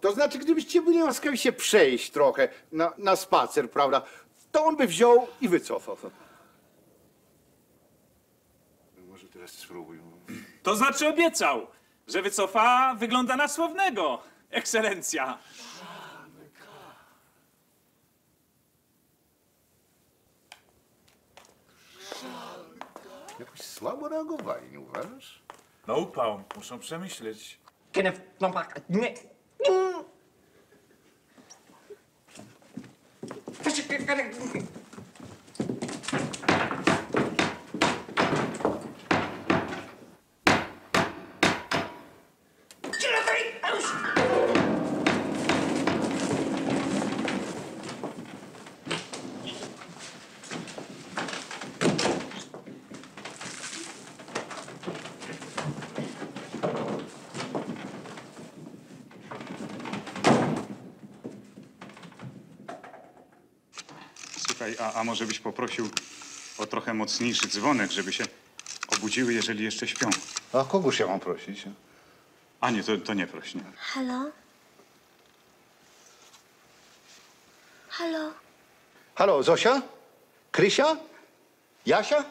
To znaczy, gdybyście byli łaskawi się przejść trochę na, na spacer, prawda, to on by wziął i wycofał. Może teraz spróbuj. To znaczy obiecał, że wycofa wygląda na słownego. Ekscelencja. Jakoś słabo reagowali, nie uważasz? No upał, muszą przemyśleć. Kenneth, no tak, nie. Słuchaj, a, a może byś poprosił o trochę mocniejszy dzwonek, żeby się obudziły, jeżeli jeszcze śpią. A kogoż ja mam prosić? A nie, to, to nie proś, nie. Halo? Halo? Halo, Zosia? Krysia? Jasia?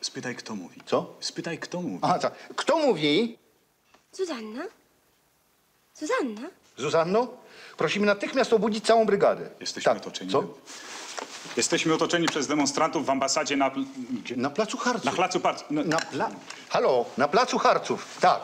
Spytaj, kto mówi. Co? Spytaj, kto mówi. Aha, tak. Kto mówi? Zuzanna? Zuzanna? Zuzanno? Prosimy natychmiast obudzić całą brygadę. Jesteśmy otoczeni. Co? Jesteśmy otoczeni przez demonstrantów w ambasadzie na... Gdzie? Na placu Harców. Na placu Par... No, Na pla... Halo, na placu Harców, tak.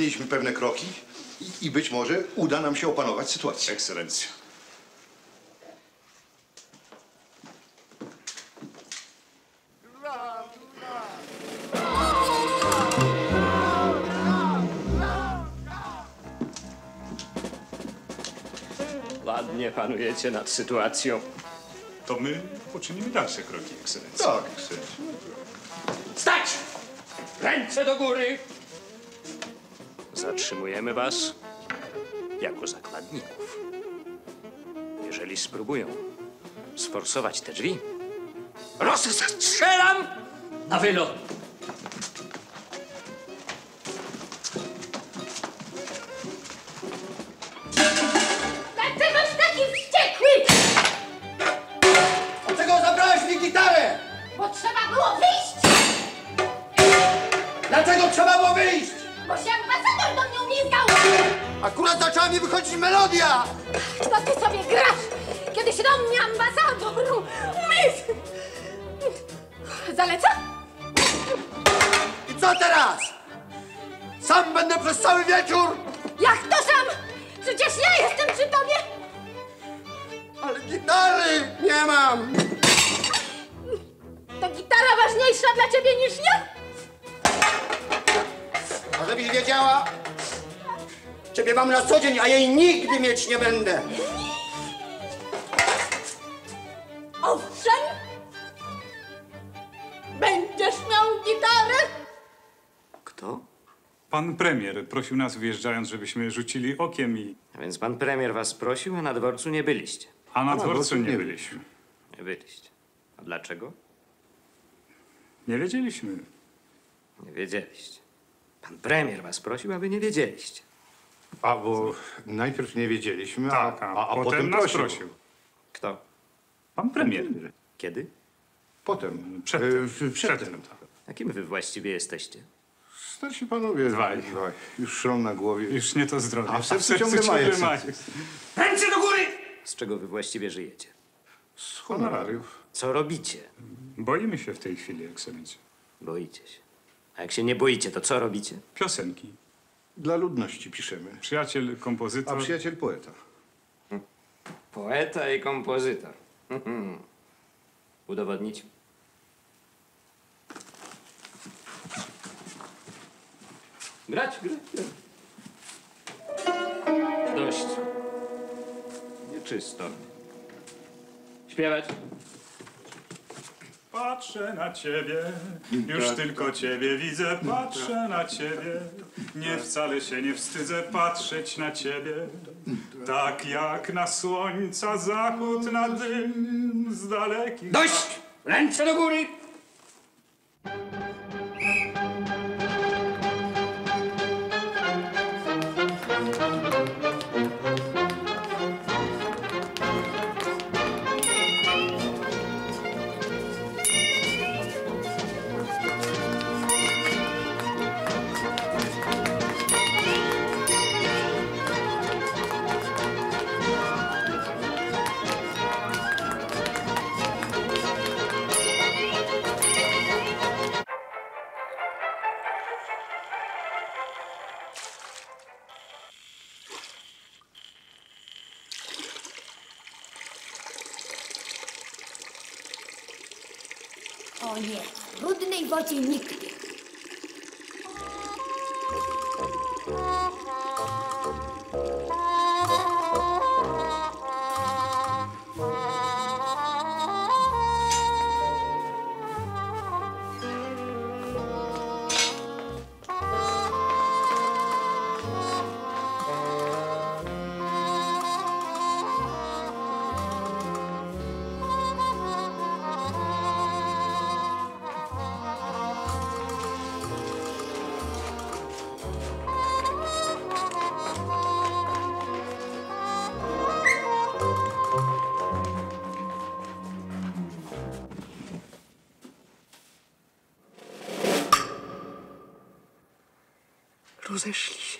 Poczyniliśmy pewne kroki i, i być może uda nam się opanować sytuację. Ekscelencjo. Ładnie panujecie nad sytuacją. To my poczynimy dalsze kroki, ekscelencjo. Tak, ekscelencjo. Stać! Ręce do góry! Zatrzymujemy was jako zakładników. Jeżeli spróbują sforsować te drzwi, rozstrzelam na wylot. Co dzień, a jej nigdy mieć nie będę. Owszem! Będziesz miał gitarę? Kto? Pan premier prosił nas wjeżdżając, żebyśmy rzucili okiem i... A więc pan premier was prosił, a na dworcu nie byliście. A na dworcu nie byliśmy. Nie byliście. A dlaczego? Nie wiedzieliśmy. Nie wiedzieliście. Pan premier was prosił, a wy nie wiedzieliście. A bo najpierw nie wiedzieliśmy, a, Tak, a, a, a potem, potem nas prosił. prosił. Kto? Pan premier. Kiedy? Potem. Przedtem. E, w- przedtem. tak. A kim wy właściwie jesteście? Starsi panowie. Dwaj. Dwaj. Już szron na głowie. Już nie to zdrowie. A w sercu ciągle majek. Ręce do góry! Z czego wy właściwie żyjecie? Z honorariów. Co robicie? Boimy się w tej chwili, ekscelencjo. Boicie się. A jak się nie boicie, to co robicie? Piosenki. Dla ludności piszemy. Przyjaciel A kompozytor. przyjaciel poeta. Poeta i kompozytor. Udowodnić? Grać, grać, grać. Dość. Nieczysto. Śpiewać. Patrzę na ciebie, już tylko ciebie widzę, patrzę na ciebie. Nie wcale się nie wstydzę patrzeć na ciebie. Tak jak na słońca zachód na dym z dalekich... Dość! Ręce do góry! очень ник. Rozeszli się.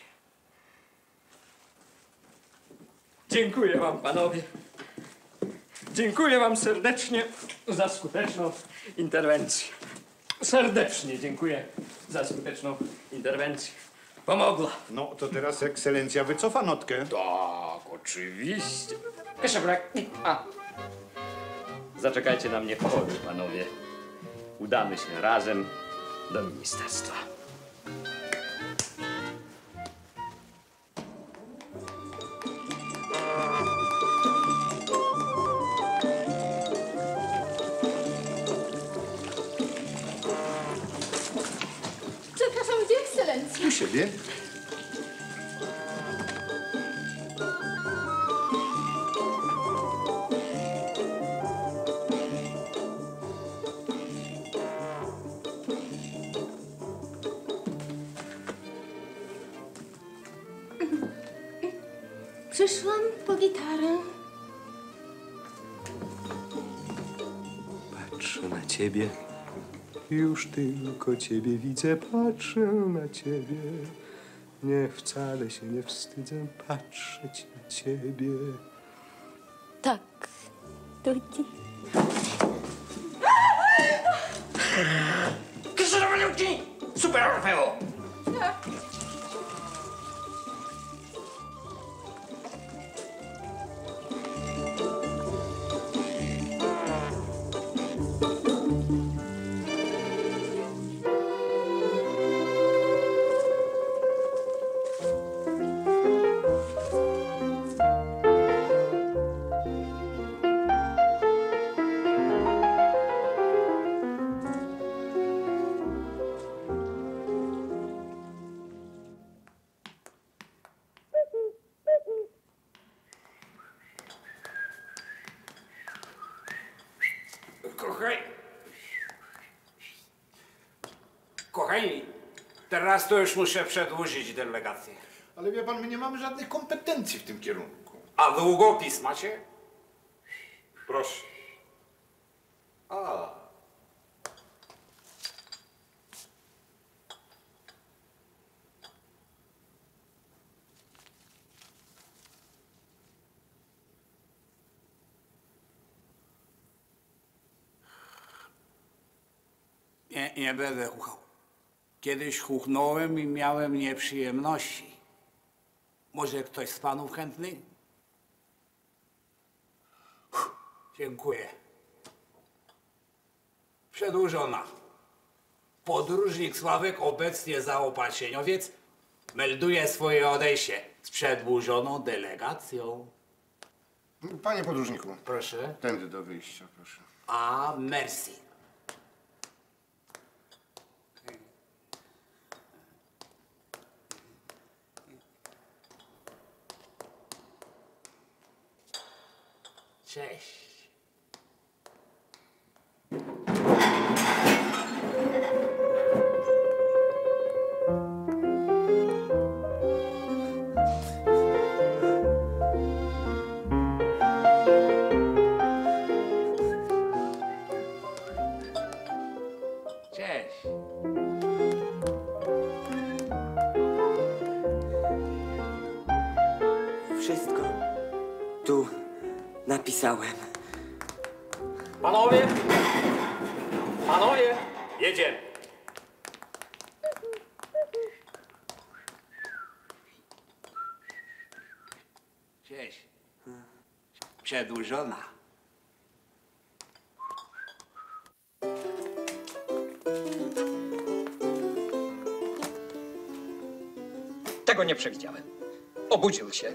Dziękuję wam, panowie. Dziękuję wam serdecznie za skuteczną interwencję. Serdecznie dziękuję za skuteczną interwencję. Pomogła. No to teraz ekscelencja wycofa notkę. Tak, oczywiście. Jeszcze brak. A. Zaczekajcie na mnie panowie. Udamy się razem do ministerstwa. Ekscelencja? Tylko ciebie widzę, patrzę na ciebie. Nie wcale się nie wstydzę patrzeć na ciebie. Tak, Tutti. Krzyżowaniutki! Super Orfeo! Teraz to już muszę przedłużyć delegację. Ale wie pan, my nie mamy żadnych kompetencji w tym kierunku. A długopis macie? Proszę. A. Nie, nie będę chuchał. Kiedyś chuchnąłem i miałem nieprzyjemności. Może ktoś z panów chętny? Dziękuję. Przedłużona. Podróżnik Sławek, obecnie zaopatrzeniowiec, melduje swoje odejście z przedłużoną delegacją. Panie podróżniku. Proszę. Tędy do wyjścia, proszę. A, merci. Cześć. Przewidziałem. Obudził się.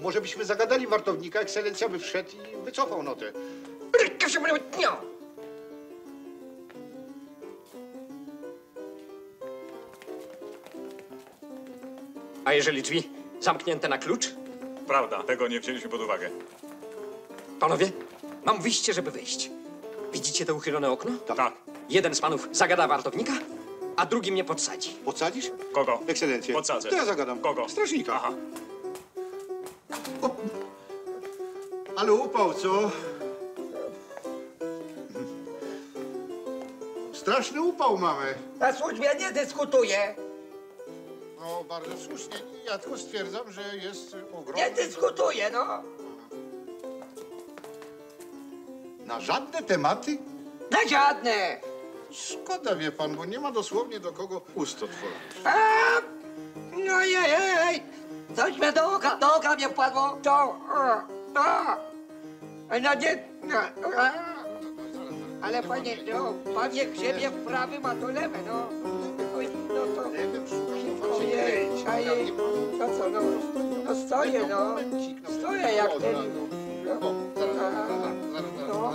Może byśmy zagadali wartownika, ekscelencja by wszedł i wycofał notę. A jeżeli drzwi zamknięte na klucz? Prawda, tego nie wzięliśmy pod uwagę. Panowie, mam wyjście, żeby wyjść. Widzicie to uchylone okno? Tak. Jeden z panów zagada wartownika, a drugi mnie podsadzi. Podsadzisz? Kogo? Ekscelencję. Podsadzę. To ja zagadam. Kogo? Strażnika. Aha. Ale upał, co? Straszny upał mamy. Na służbie nie dyskutuję. No, bardzo słusznie. Ja tylko stwierdzam, że jest ogromny... Nie dyskutuję, no. Na żadne tematy? Na żadne. Szkoda, wie pan, bo nie ma dosłownie do kogo ust otworzyć. A, no jej, jej. Coś mnie do oka, do oka mnie wpadło. To, to. No nie, no, a. Ale panie, no, pan nie grzebie w prawym, a to lewe, no. Oj, no to... Ojej, ojej, no co, no, no stoję, no. Stoję jak ten... No, a, no.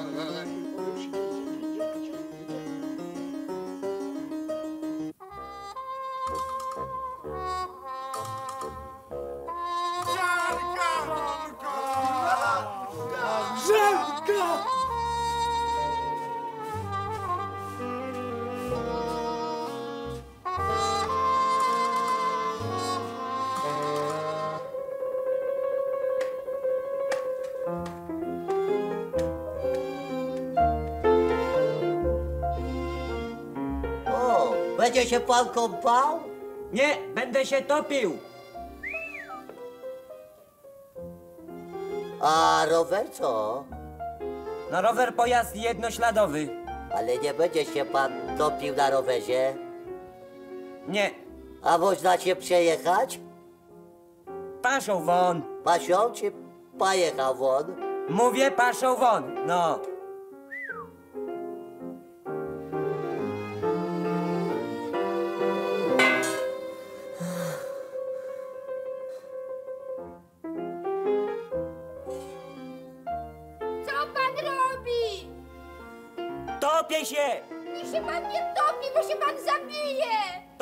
Się pan kąpał? Nie, będę się topił. A rower co? Na rower pojazd jednośladowy. Ale nie będzie się pan topił na rowerze? Nie. A można cię przejechać? Paszą won. Pasią czy pojechał won? Mówię paszą won, no.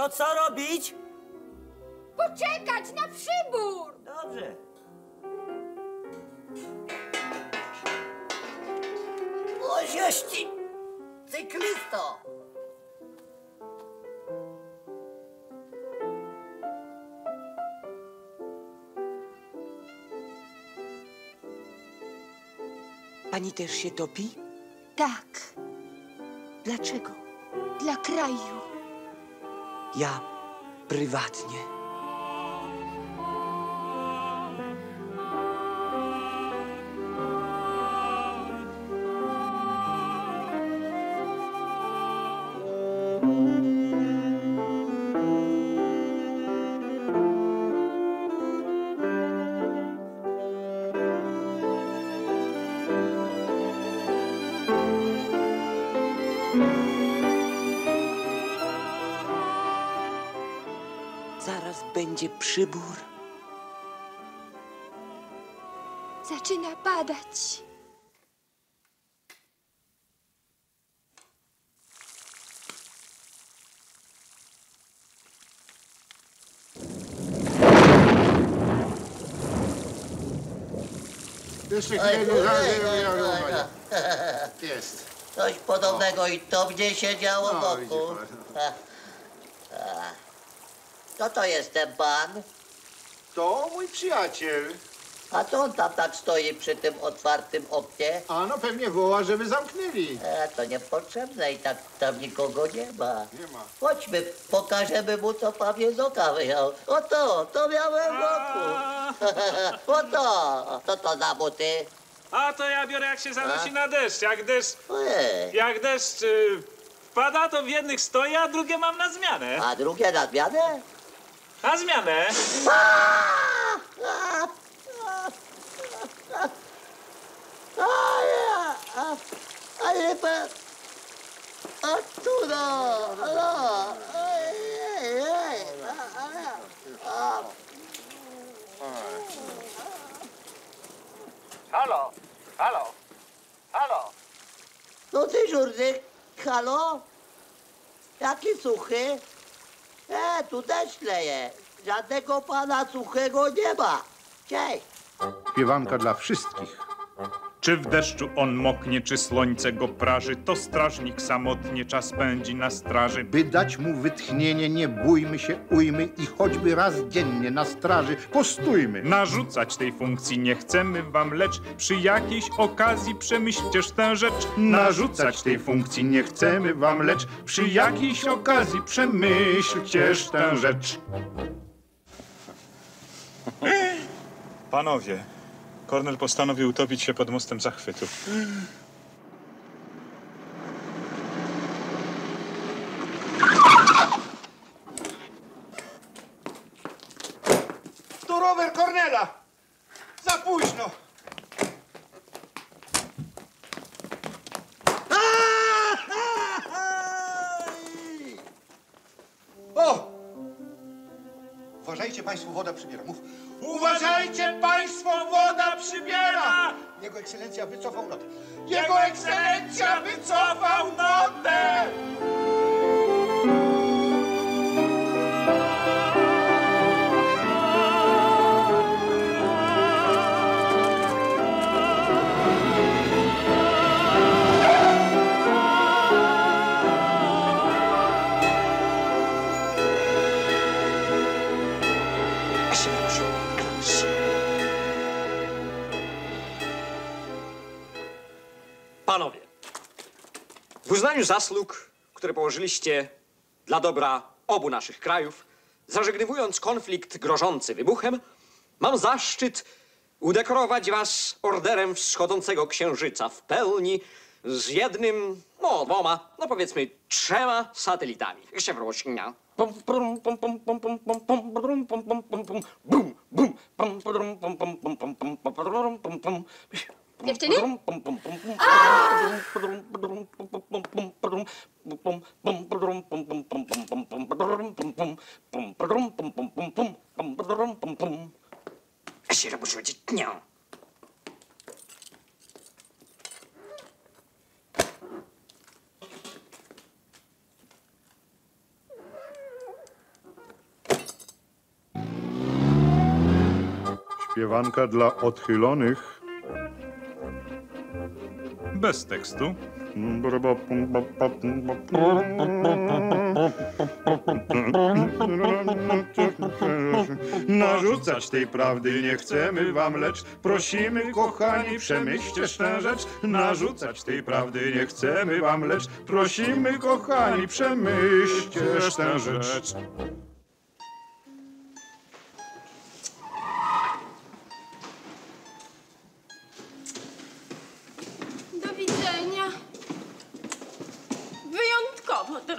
To co robić? Poczekać na przybór! Dobrze. Oj, zjeści cyklisto. Pani też się topi? Tak, Dlaczego? dla kraju. Ja prywatnie. Przybór. Zaczyna padać. Jeszcze chwilę. Jest. Coś podobnego i to mnie się działo No, wokół. Kto to jest ten pan? To mój przyjaciel. A co on tam tak stoi przy tym otwartym oknie? A no pewnie woła, żeby zamknęli. E, to niepotrzebne i tak tam nikogo nie ma. Nie ma. Chodźmy, pokażemy mu, co pan mnie z oka wyjął. Oto, to miałem w oku. [LAUGHS] Oto, co to za buty? A to ja biorę jak się zanosi A? na deszcz. Jak deszcz, Ojej. jak deszcz y, wpada, to w jednych stoję, a drugie mam na zmianę. A drugie na zmianę? Na zmianę! Halo, halo, halo. No ty, żurny, halo? Jaki suchy? E, tu deszcz leje. Żadnego pana suchego nie ma. Cześć. Śpiewanka dla wszystkich. Czy w deszczu on moknie, czy słońce go praży, to strażnik samotnie czas pędzi na straży. By dać mu wytchnienie, nie bójmy się ujmy i choćby raz dziennie na straży postójmy. Narzucać tej funkcji nie chcemy wam, lecz przy jakiejś okazji przemyślcież tę rzecz. Narzucać tej funkcji nie chcemy wam, lecz przy jakiejś okazji przemyślcież tę rzecz. Panowie, Kornel postanowił utopić się pod mostem zachwytu. Zasług, które położyliście dla dobra obu naszych krajów, zażegnywując konflikt grożący wybuchem, mam zaszczyt udekorować was orderem wschodzącego księżyca w pełni z jednym, no dwoma, no powiedzmy trzema satelitami. Jeszcze wrośnie. Pum, pum, pum, pum, pum, pum, pum, pum, pum, pum, pum, pum, pum, bum, bum, pum, pum, pum, pum, pum, pum, pum, pum, pum, pum, pum. Dziewczyny? Się robiło dnia. Śpiewanka dla odchylonych. Bez tekstu. Narzucać tej prawdy nie chcemy wam, lecz prosimy, kochani, przemyślcie tę rzecz. Narzucać tej prawdy nie chcemy wam, lecz prosimy, kochani, przemyślcie tę rzecz.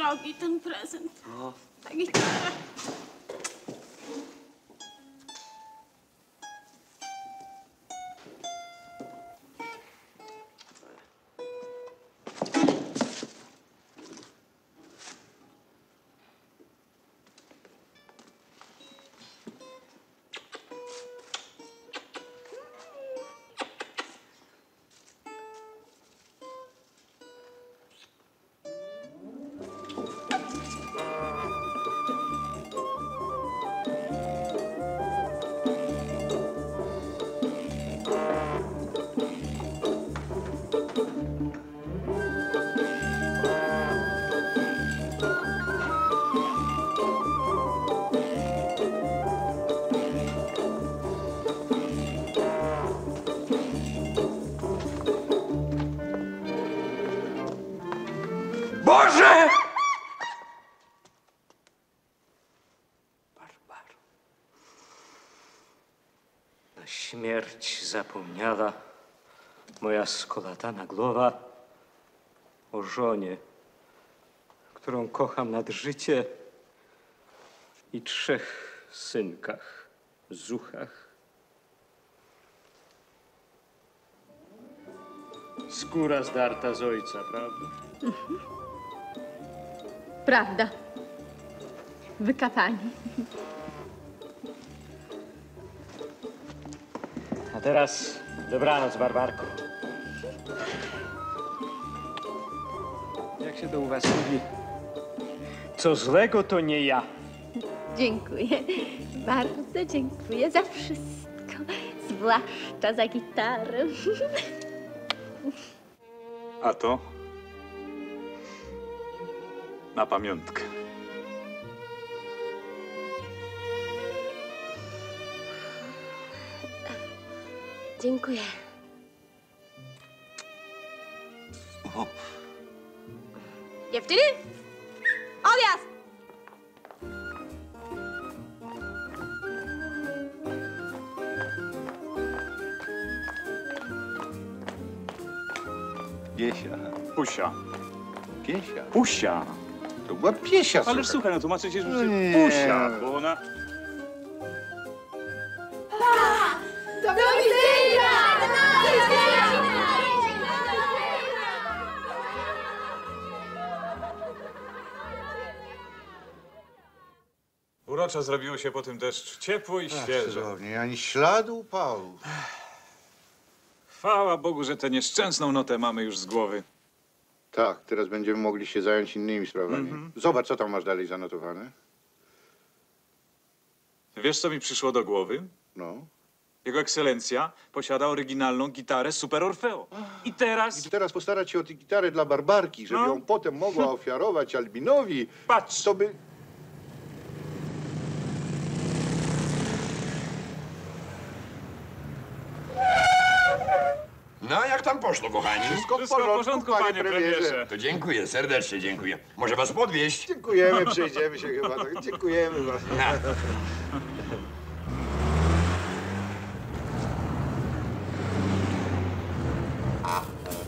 Wyjątkowo drogi ten prezent. Ta gitara. Zapomniała moja skolatana głowa o żonie, którą kocham nad życie i trzech synkach, zuchach. Skóra zdarta z ojca, prawda? Prawda. Wykapani. A teraz dobranoc, Barbarku. Jak się to u was mówi? Co złego, to nie ja. Dziękuję. Bardzo dziękuję za wszystko. Zwłaszcza za gitarę. A to na pamiątkę. Dziękuję. Dziewczyny! Odjazd! Piesia. Pusia. Piesia. Pusia. To była piesia, Ale słuchaj. słuchaj, no tłumaczę ci, że No nie. Pusia, bo ona... Do widzenia! Uroczo zrobiło się po tym deszczu. Ciepło i świeże. Cudownie, ani śladu upału. Chwała Bogu, że tę nieszczęsną notę mamy już z głowy. Tak, teraz będziemy mogli się zająć innymi sprawami. Mhm. Zobacz, co tam masz dalej zanotowane. Wiesz, co mi przyszło do głowy? No. Jego ekscelencja posiada oryginalną gitarę Super Orfeo. I teraz... I teraz postarać się o tę gitarę dla Barbarki, żeby No. ją potem mogła [LAUGHS] ofiarować Albinowi. Patrz! To by... No, jak tam poszło, kochani? Wszystko w Wszystko w porządku, panie panie premierze. premierze. To dziękuję, serdecznie dziękuję. Może was podwieźć? Dziękujemy, przejdziemy się chyba. Tak. Dziękujemy bardzo. [LAUGHS]